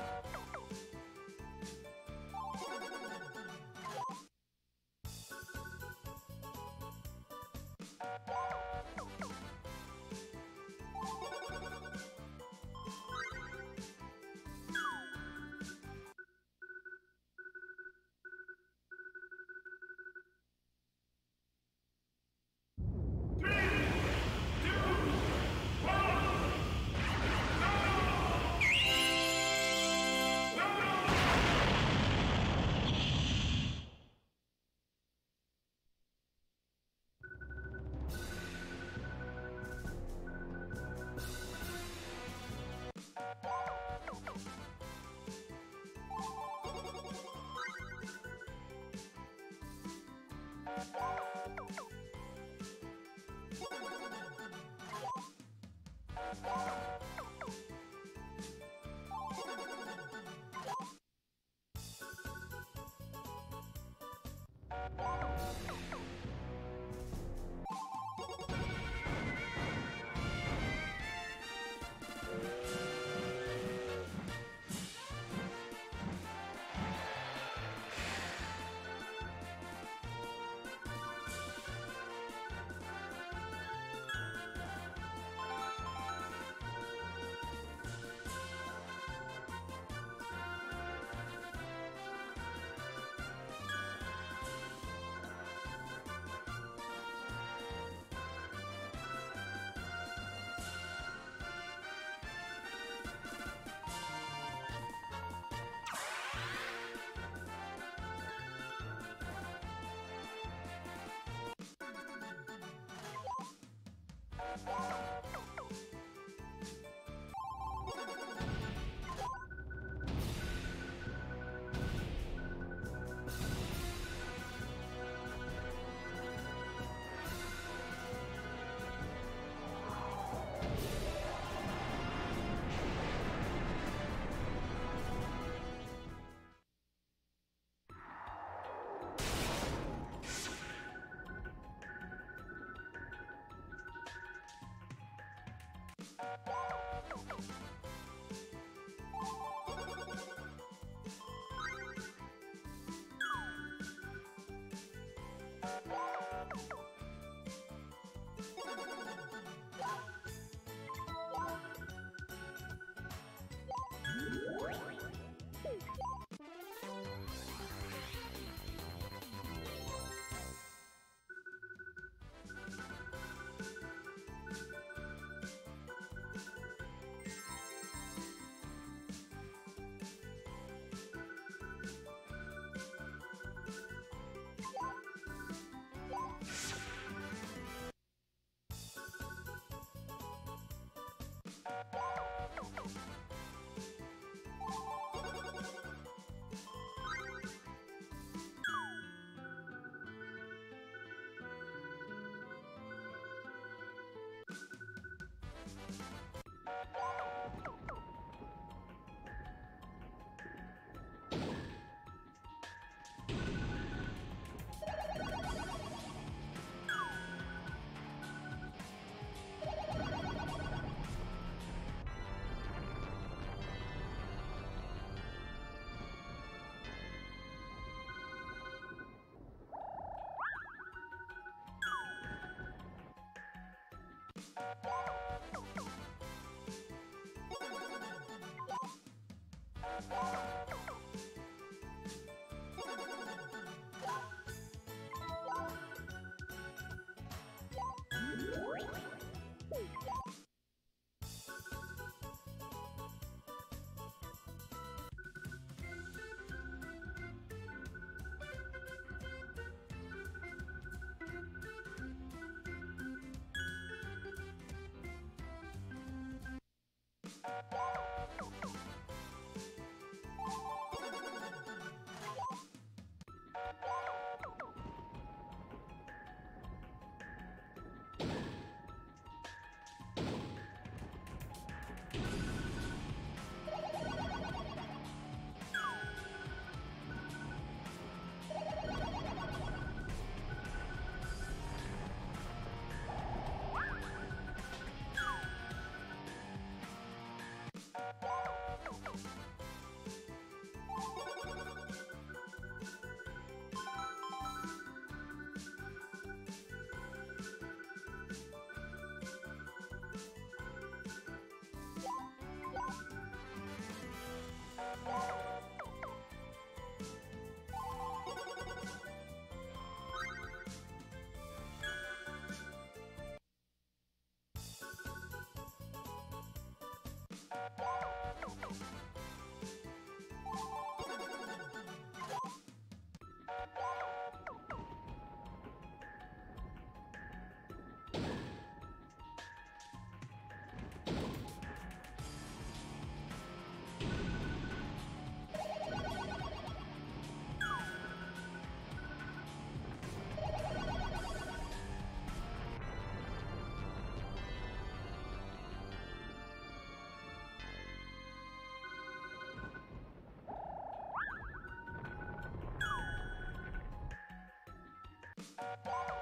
Woo! you Bye. Bye.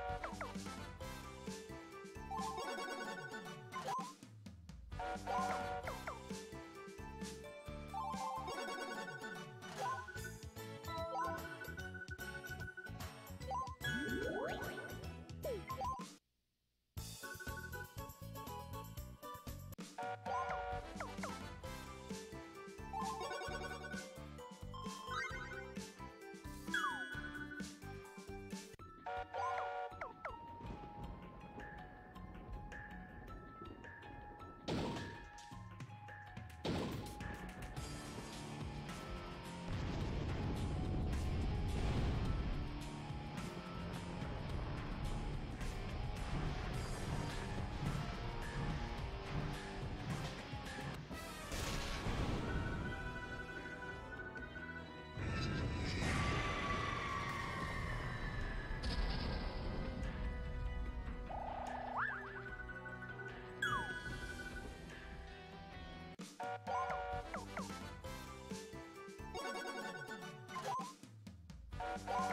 You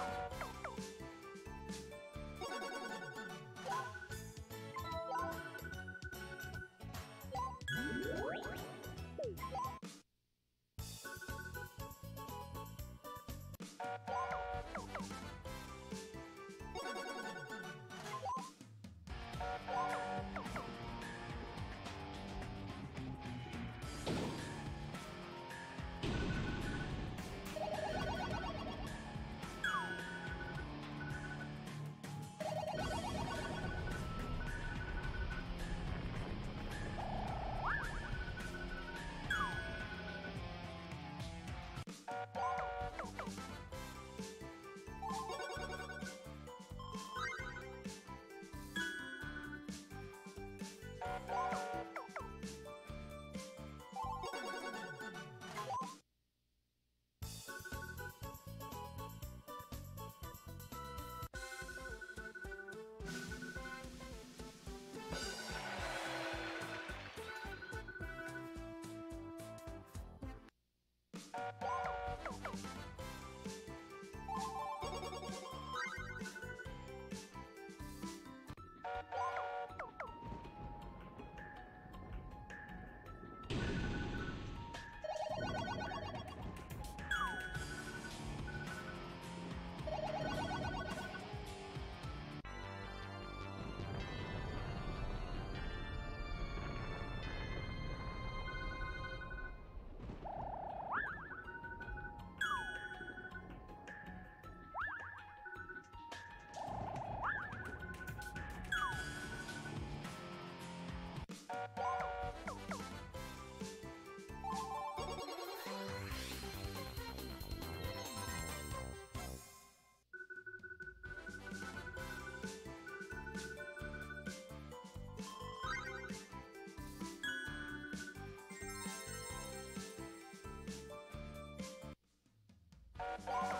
Woo!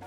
Bye.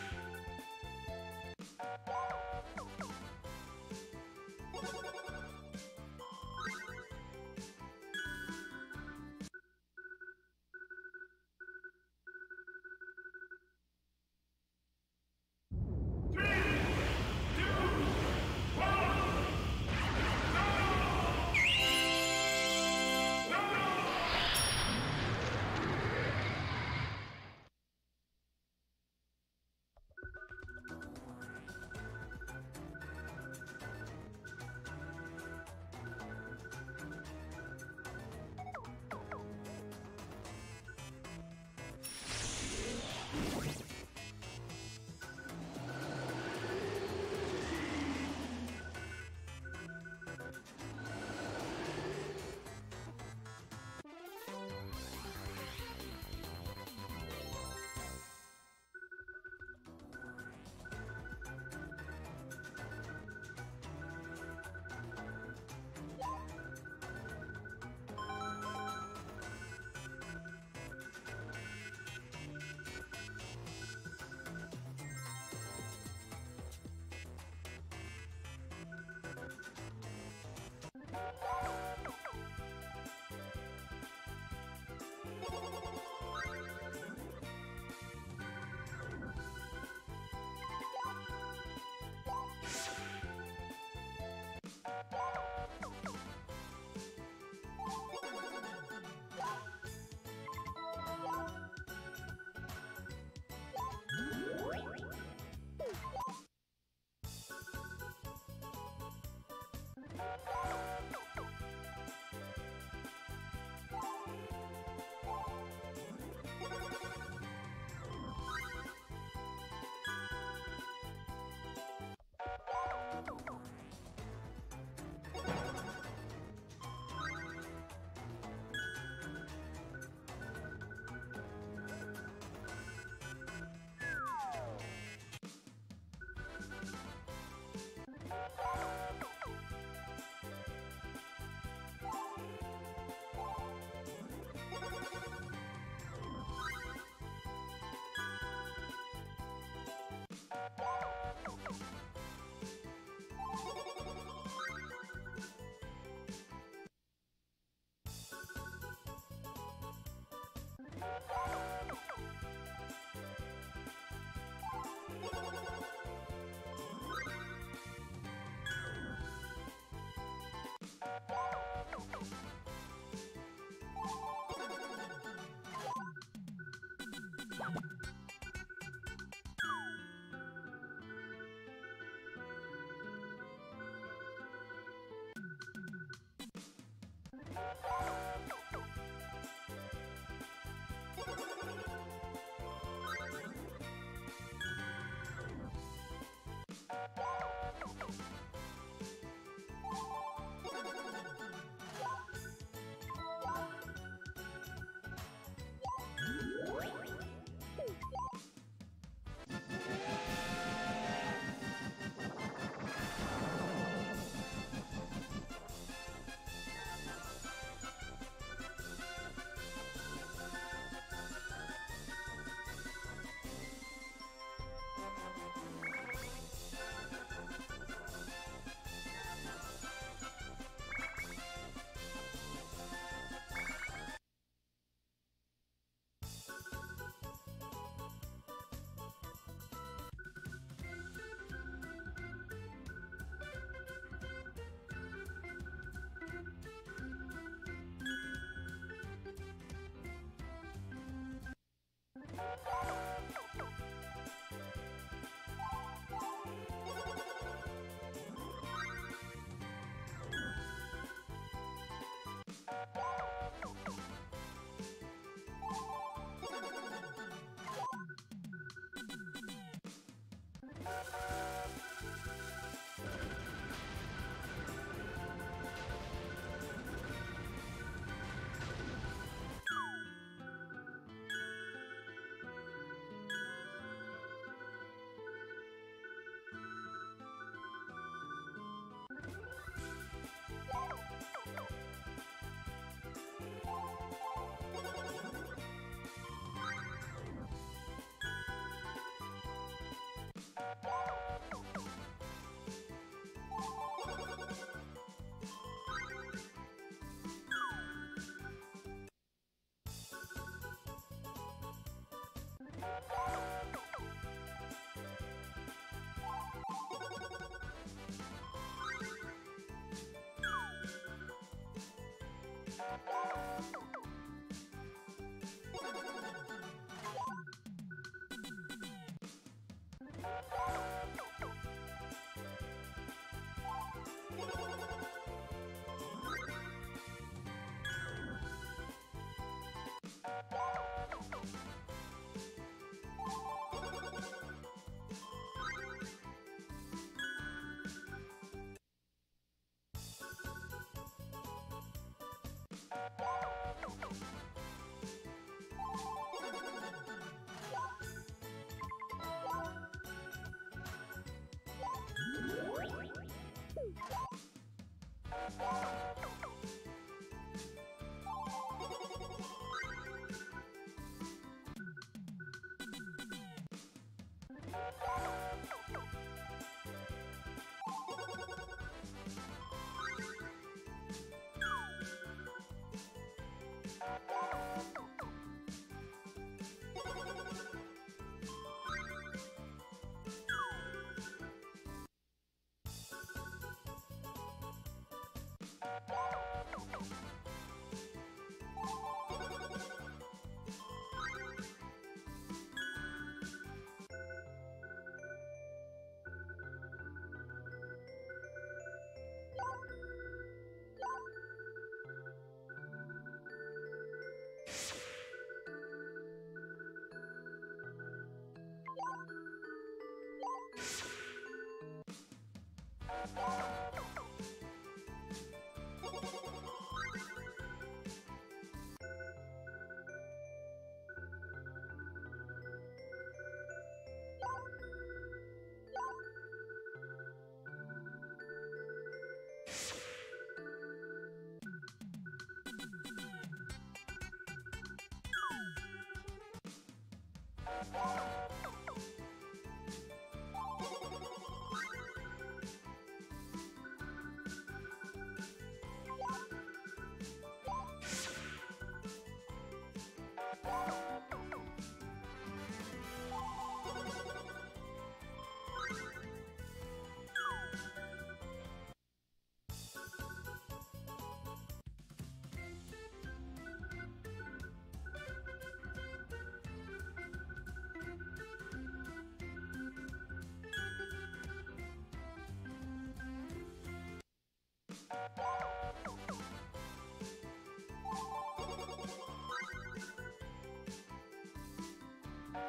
Oh!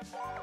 Bye.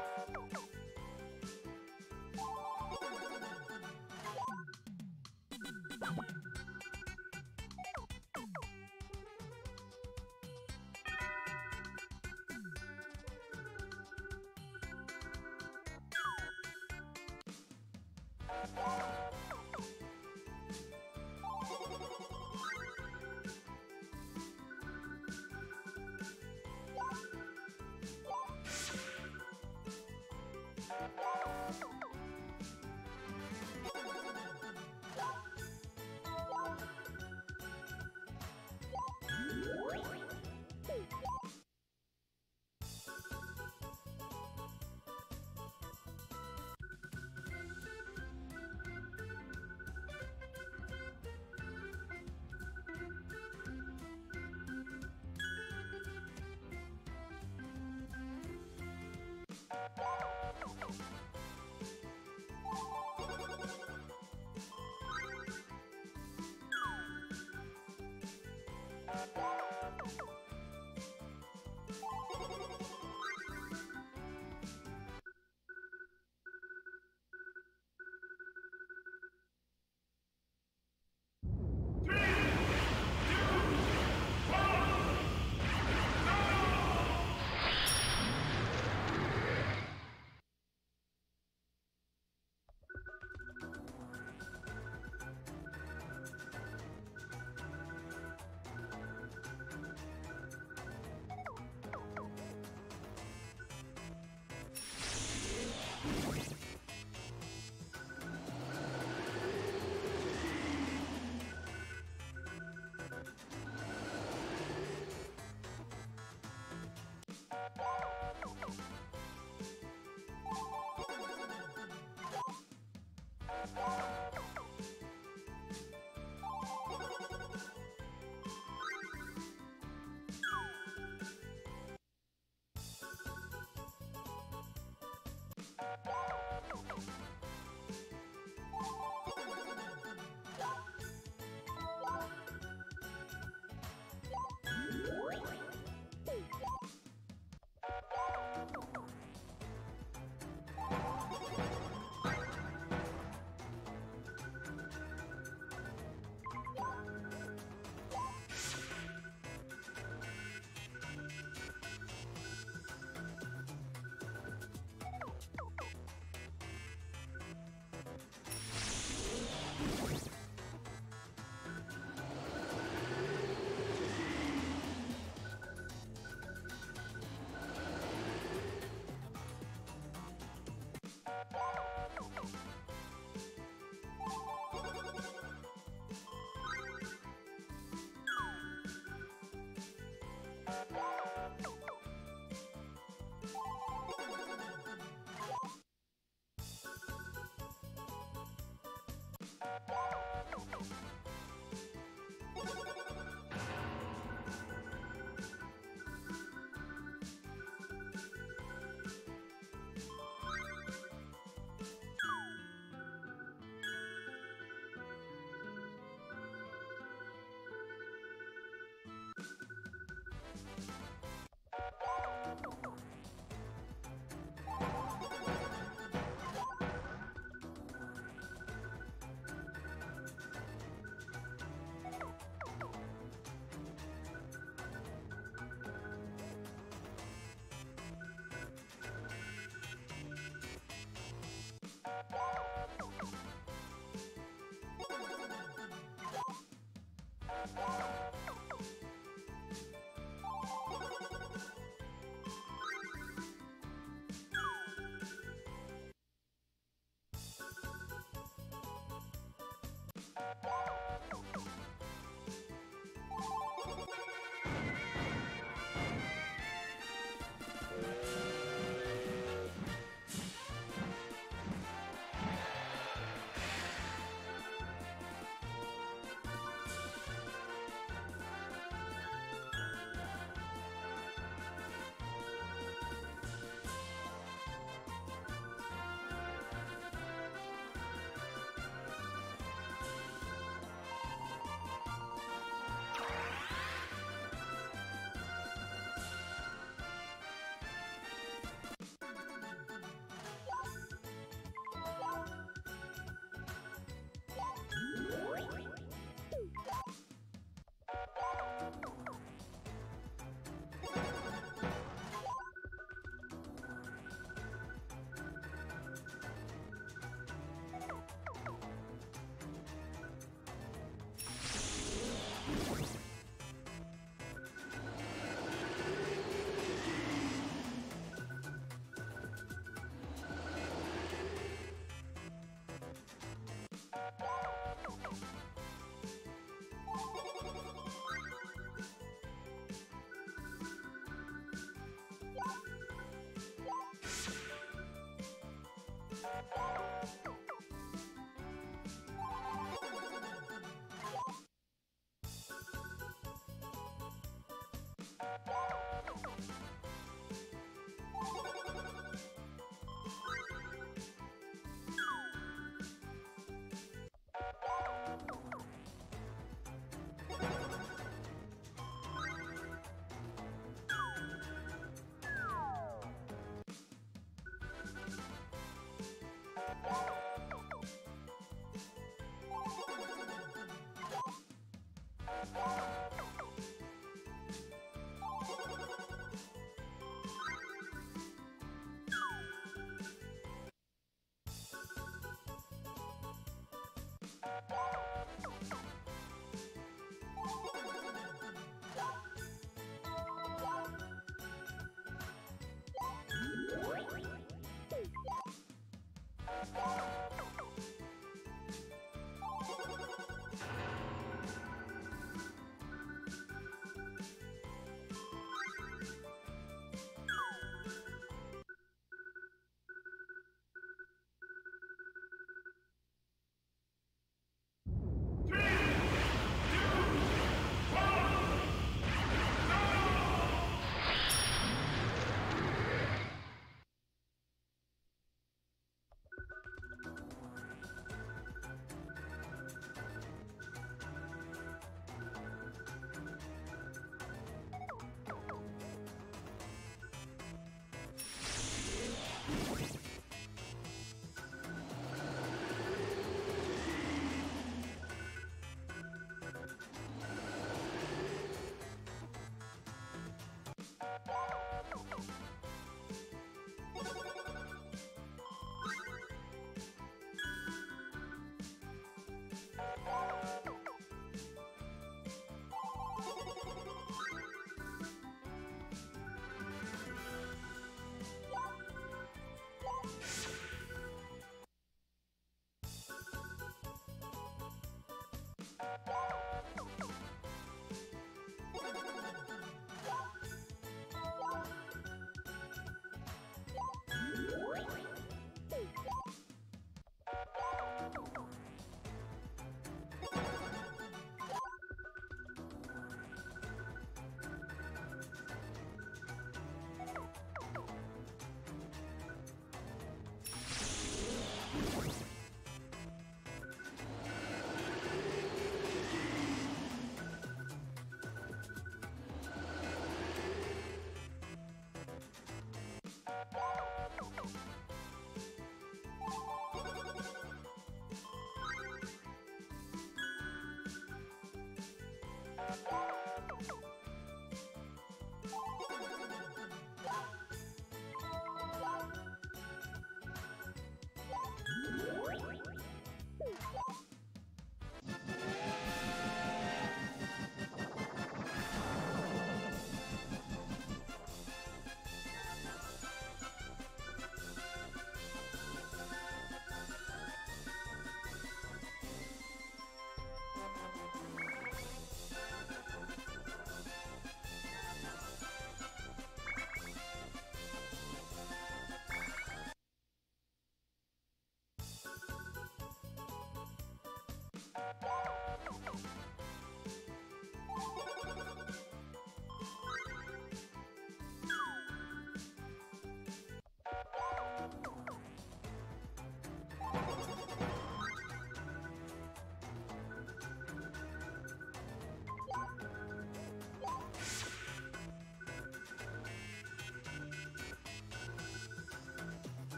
Bye.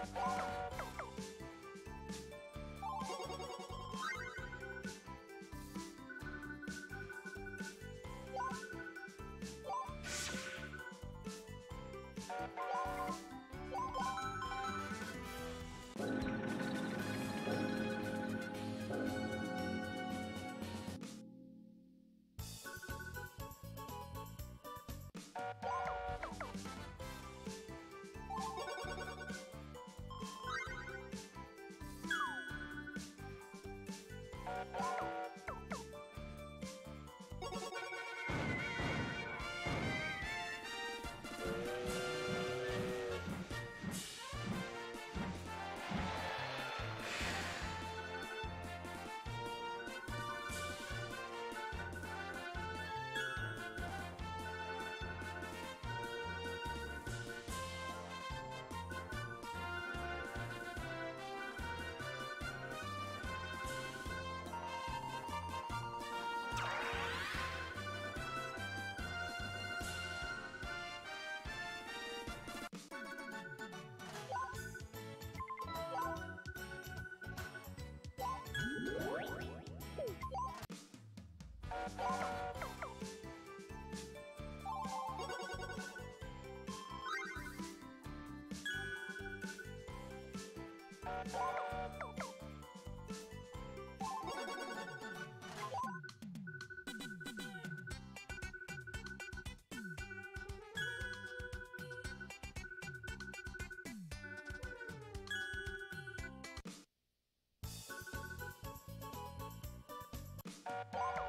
Bye. You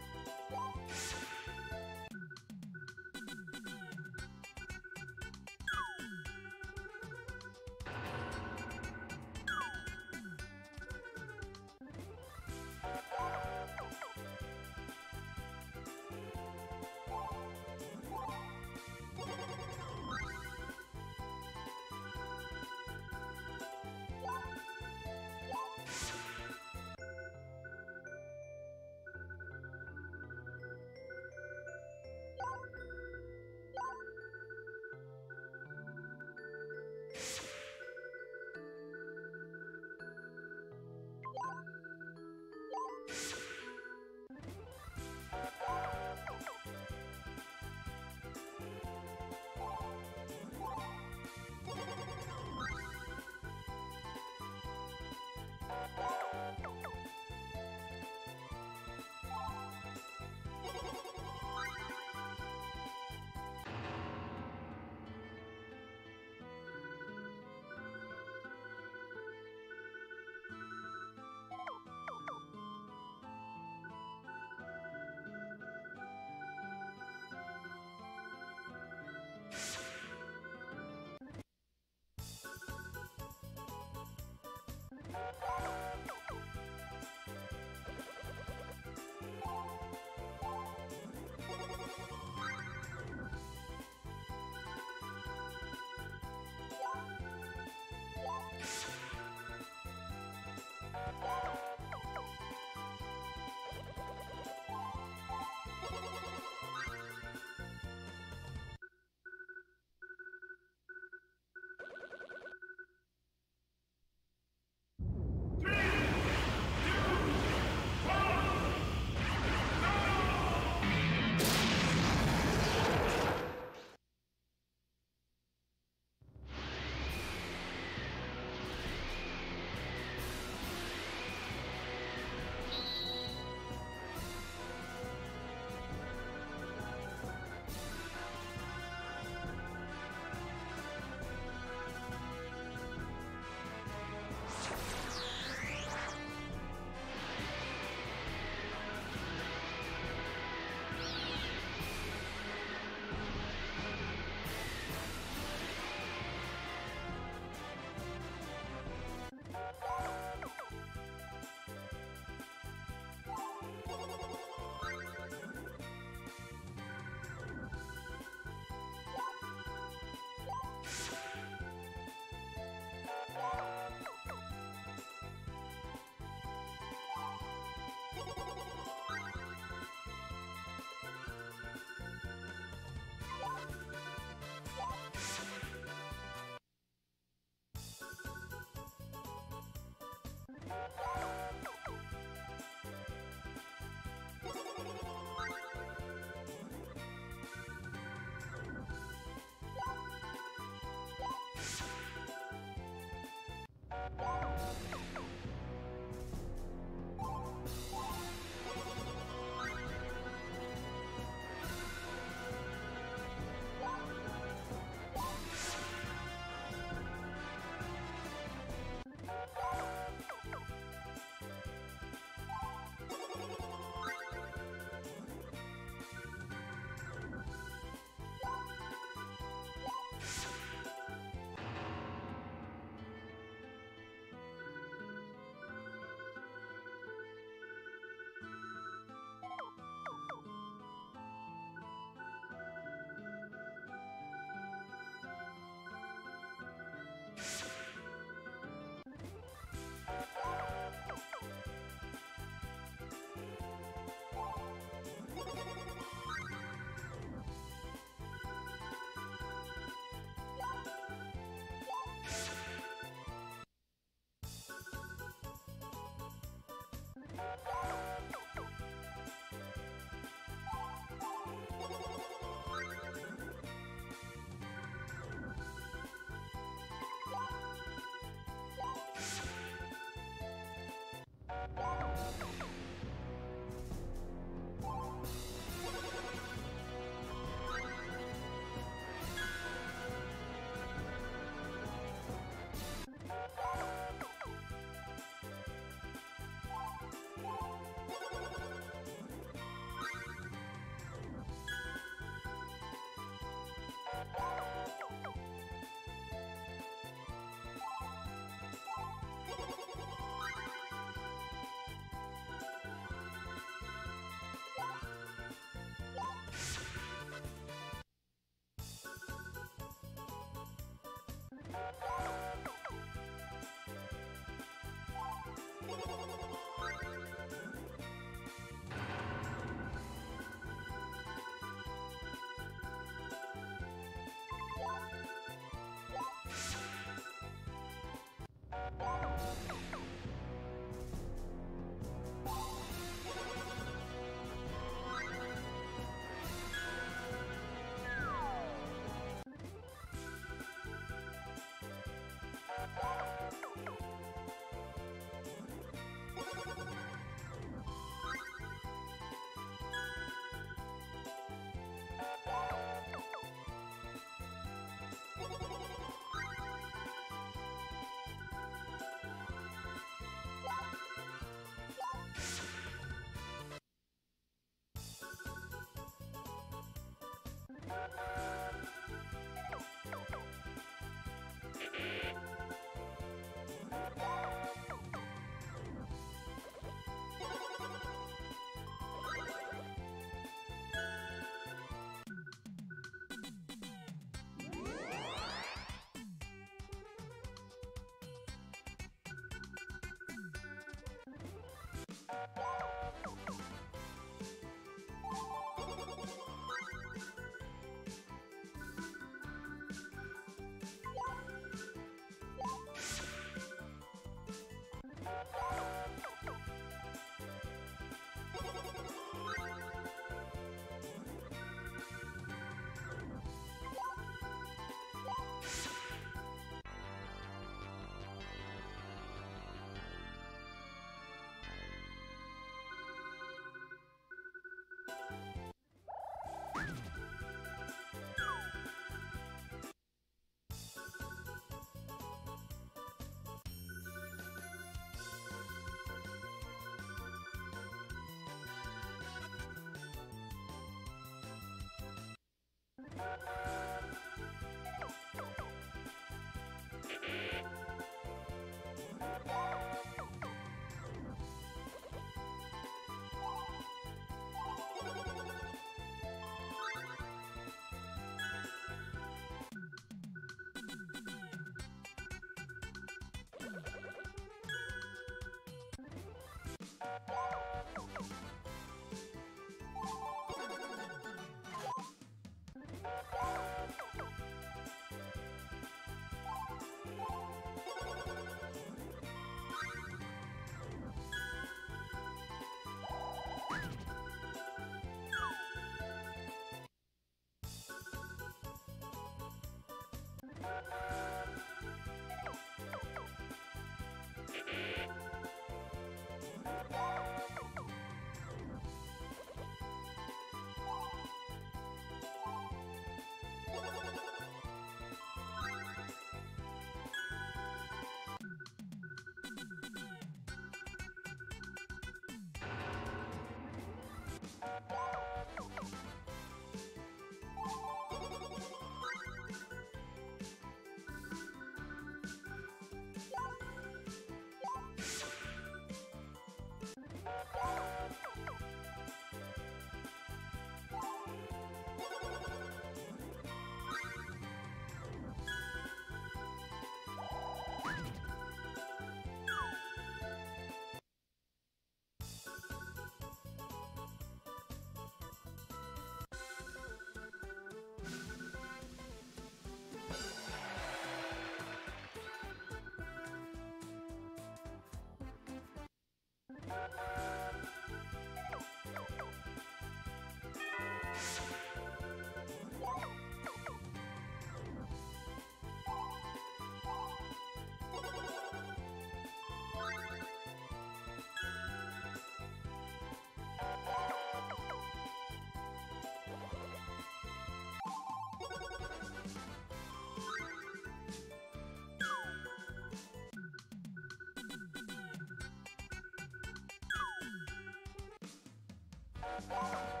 Bye.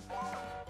Yeah.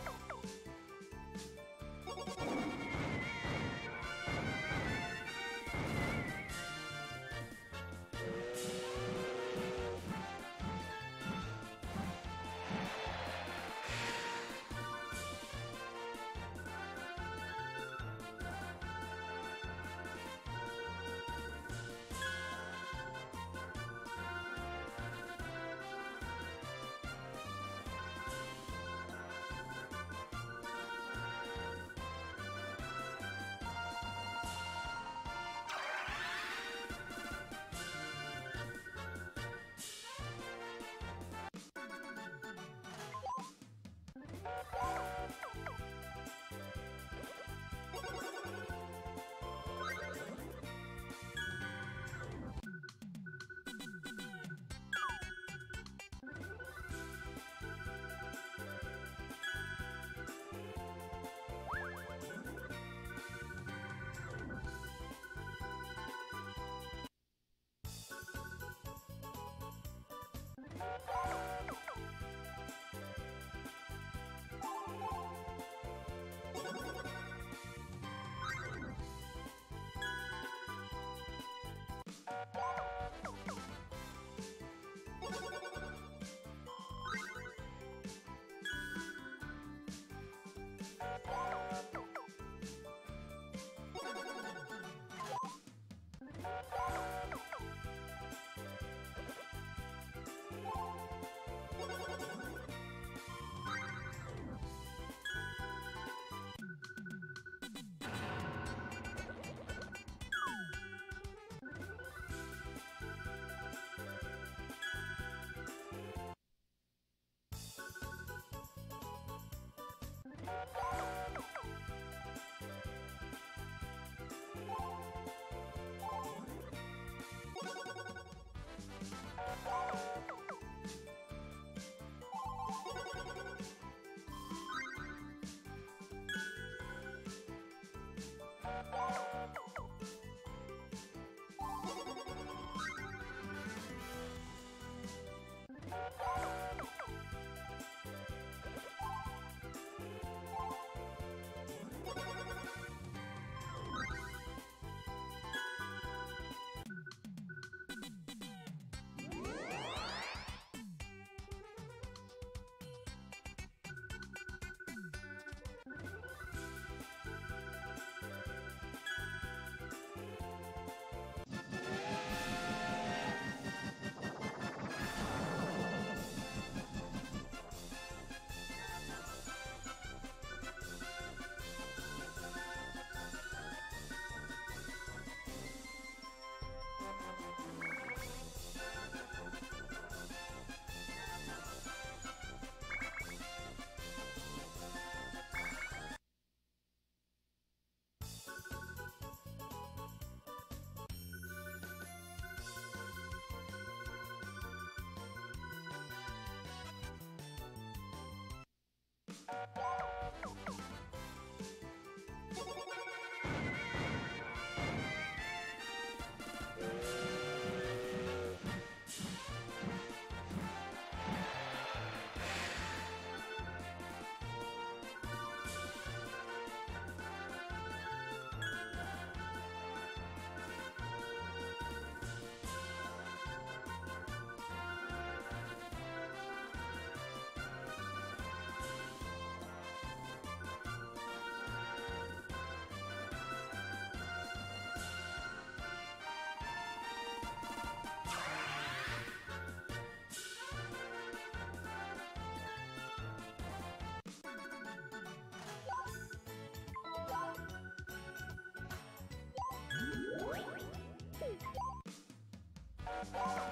Bye.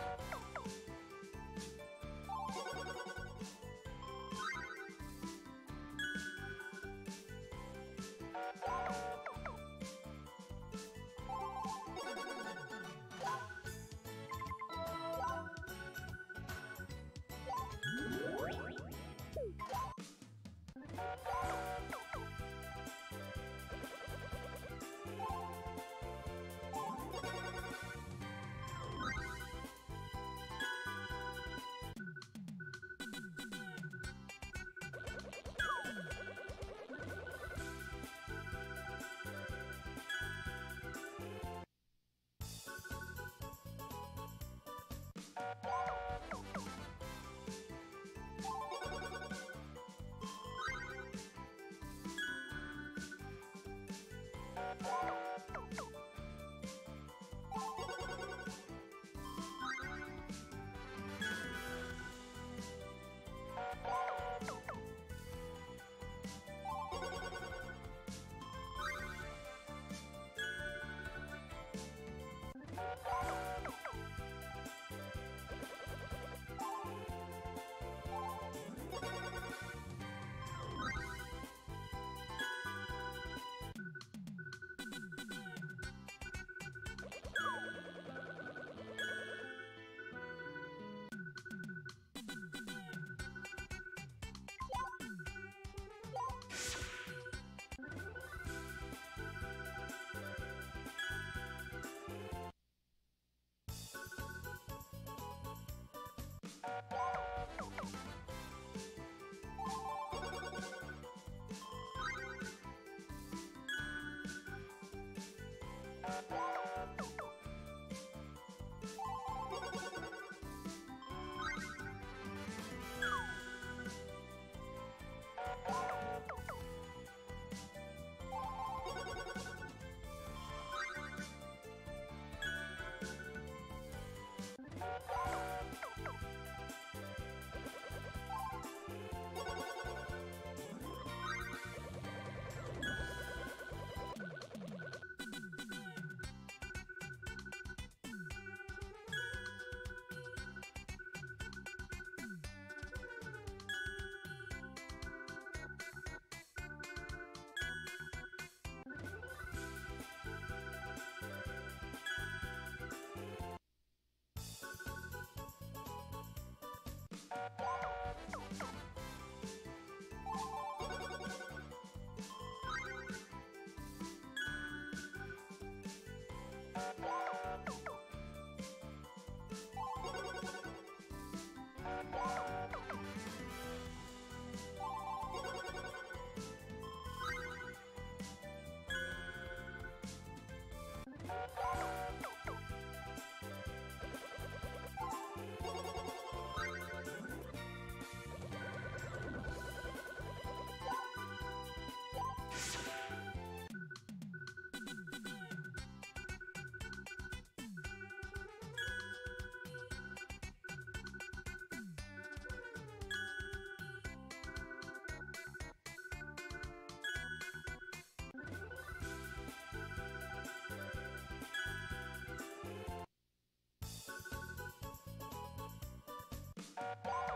Yeah. Bye.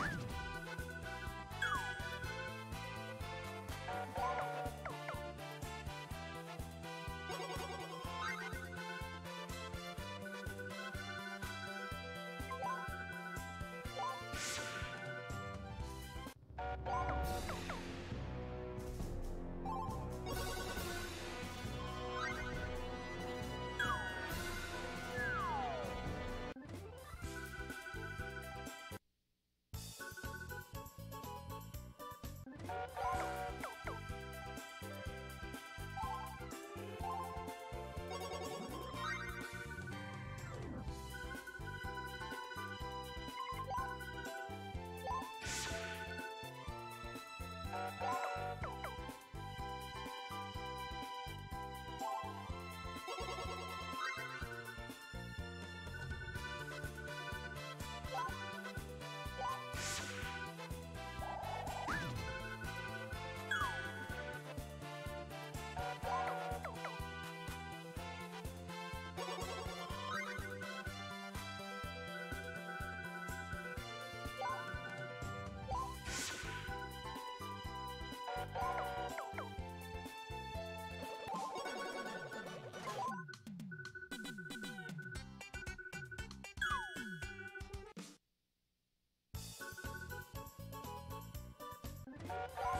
you Yeah.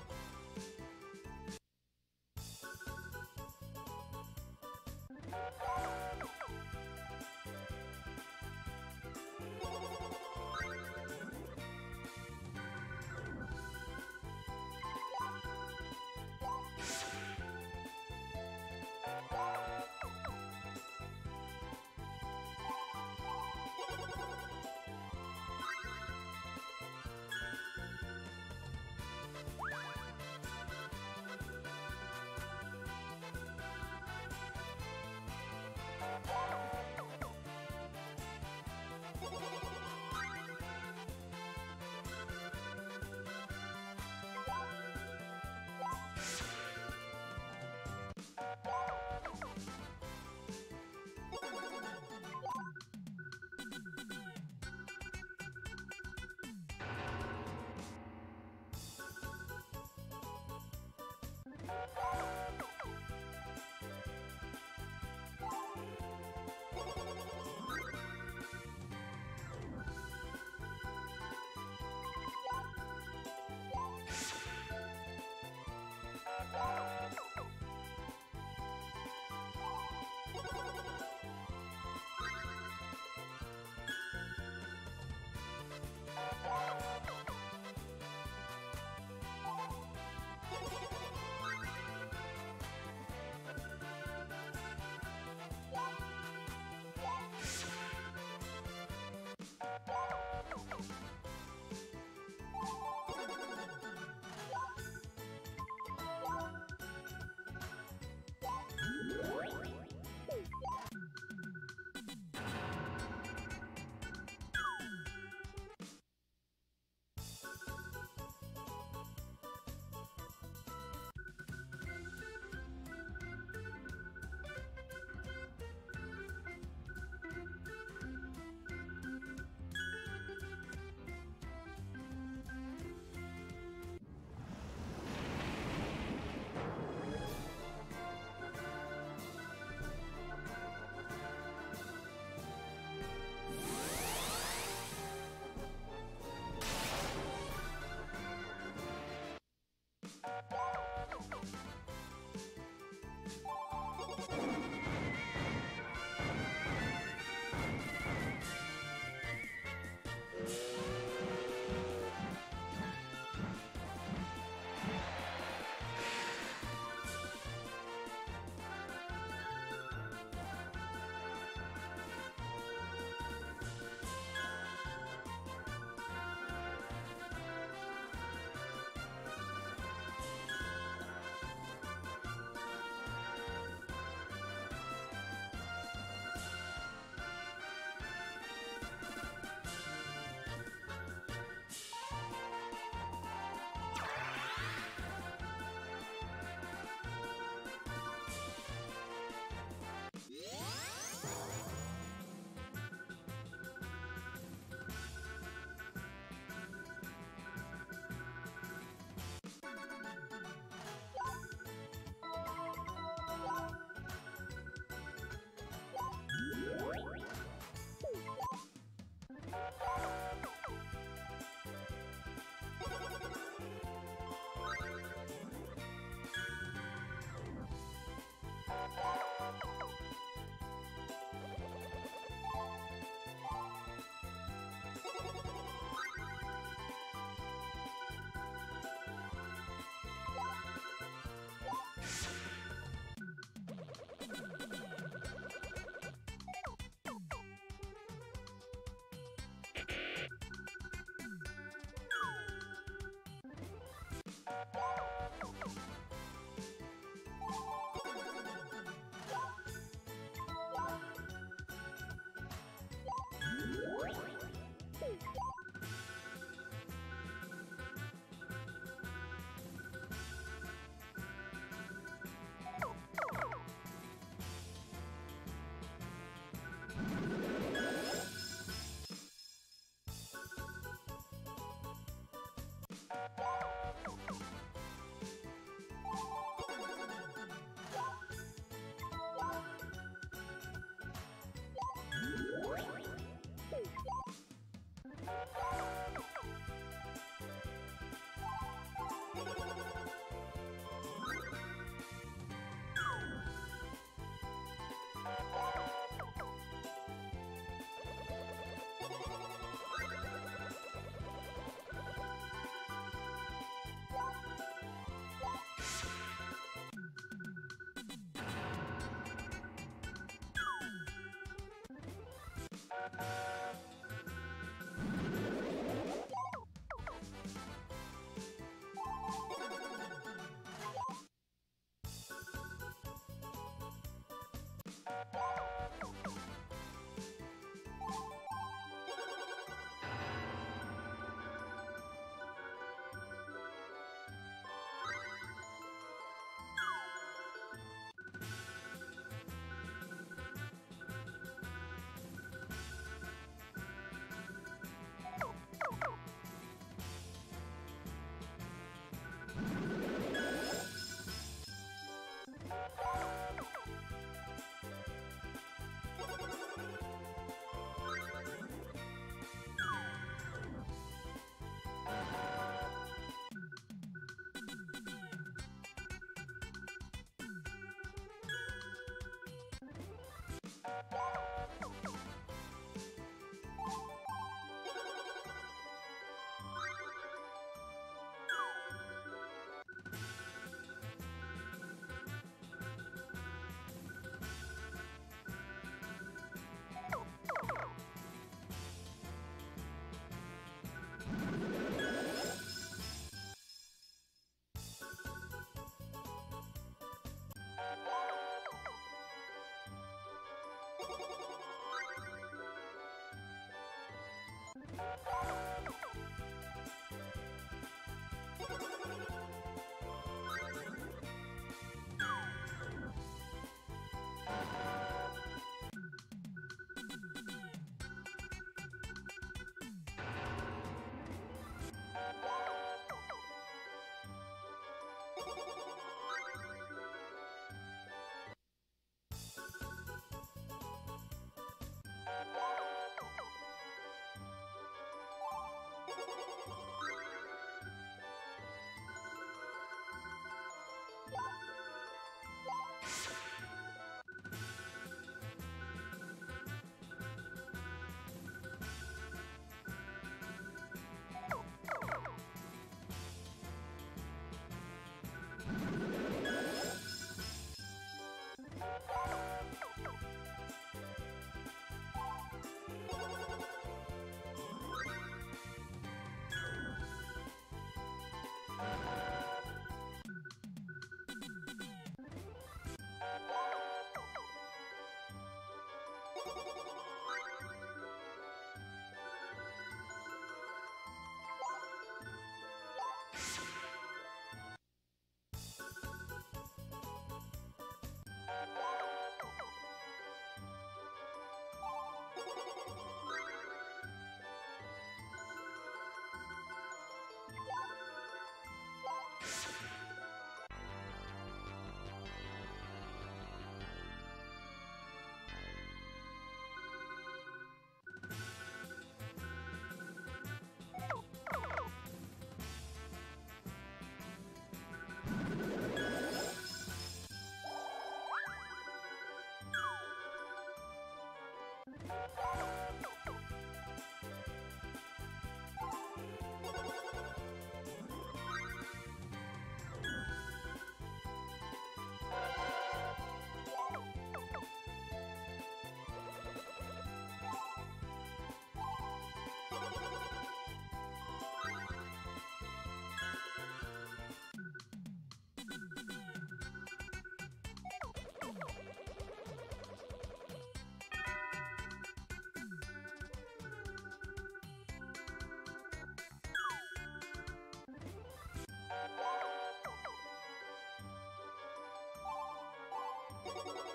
何?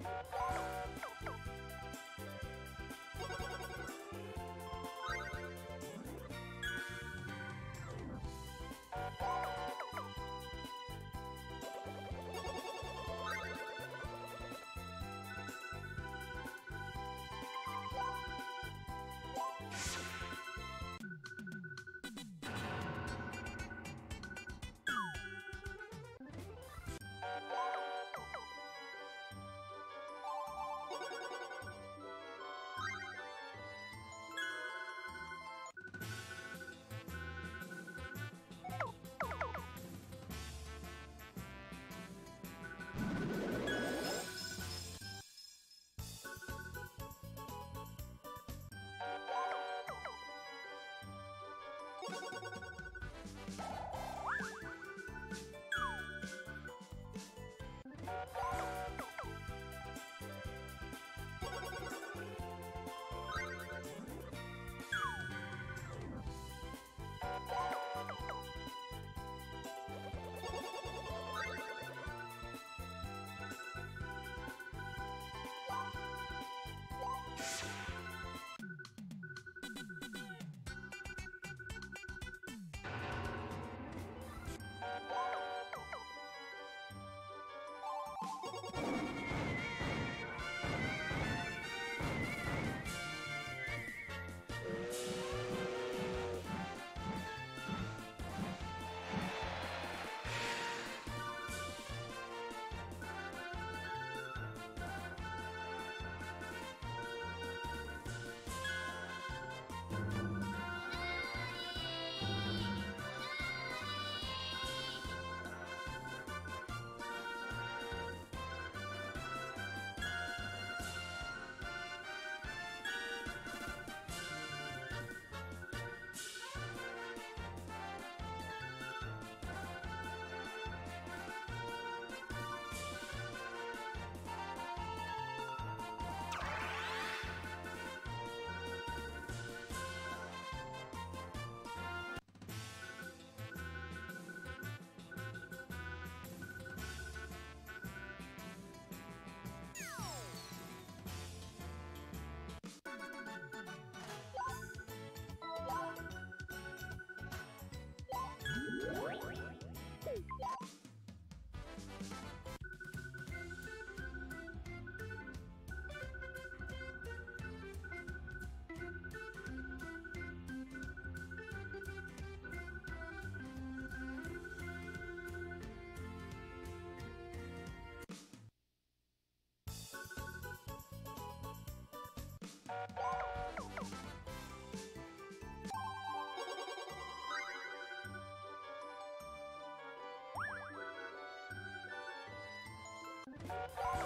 Bye. you Oh!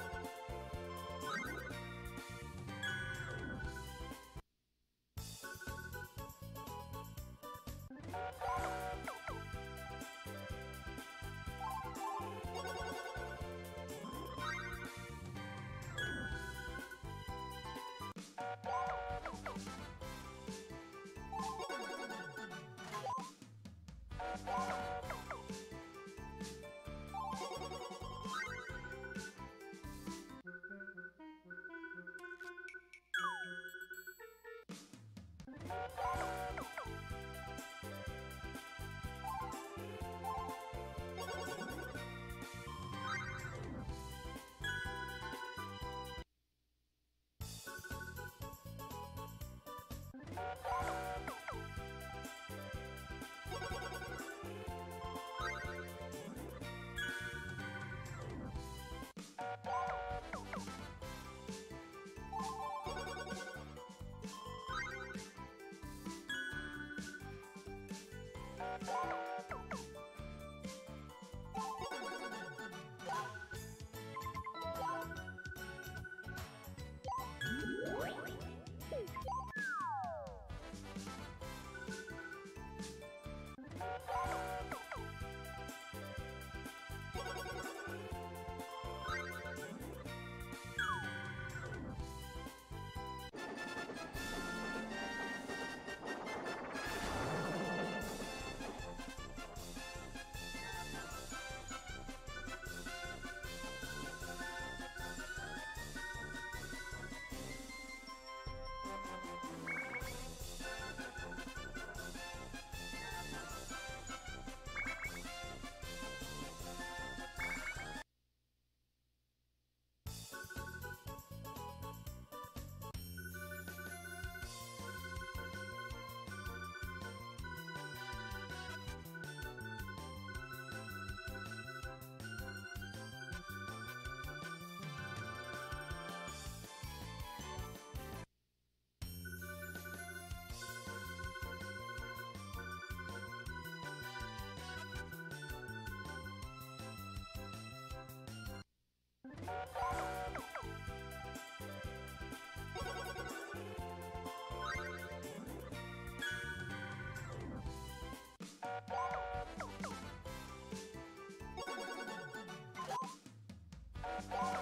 Let's!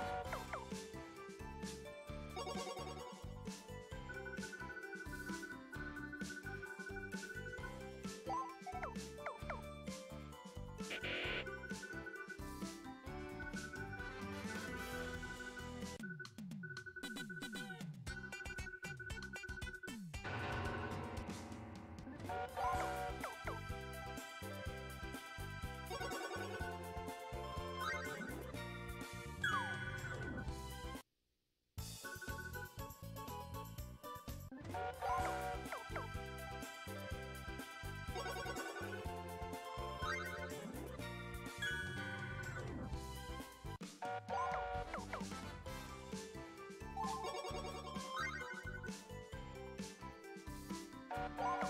Woo!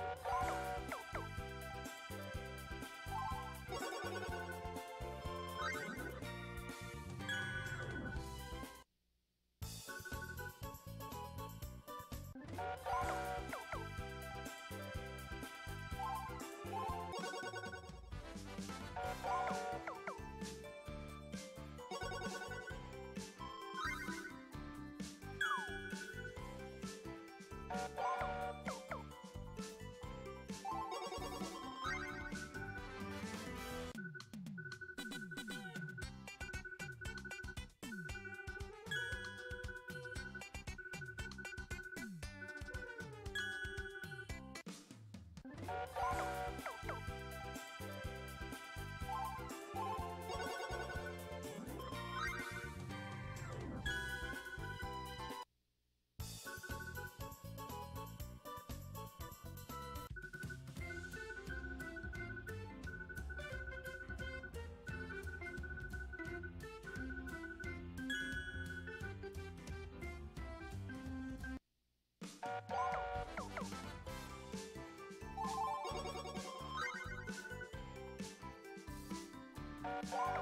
Oh! Bye.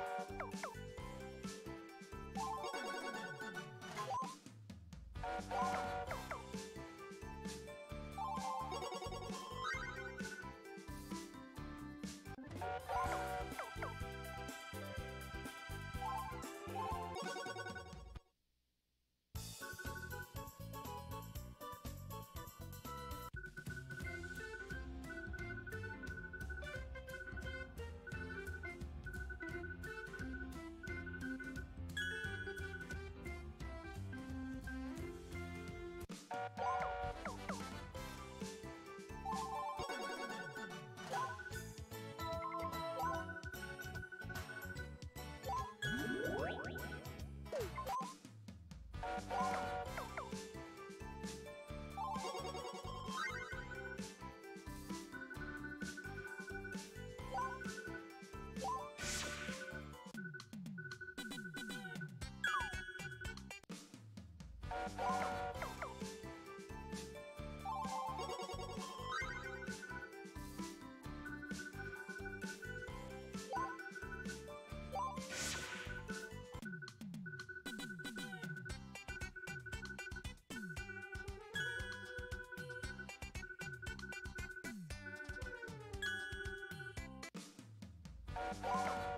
you Bye.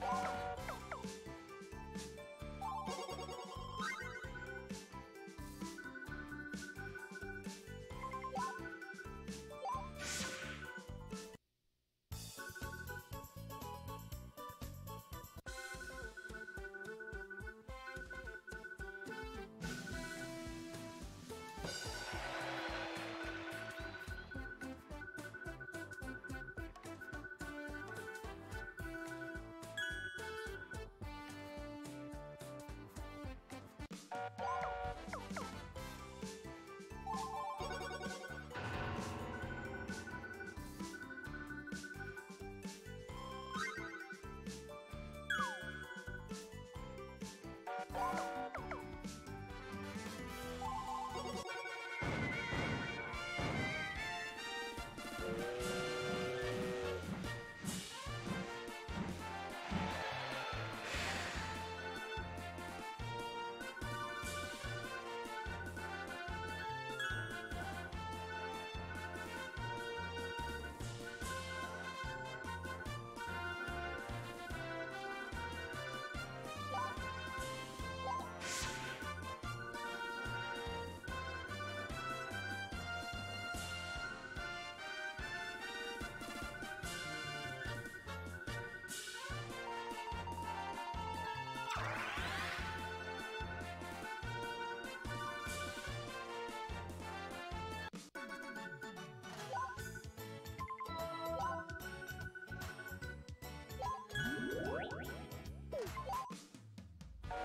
Bye.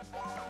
Bye.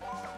Woo!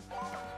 Oh,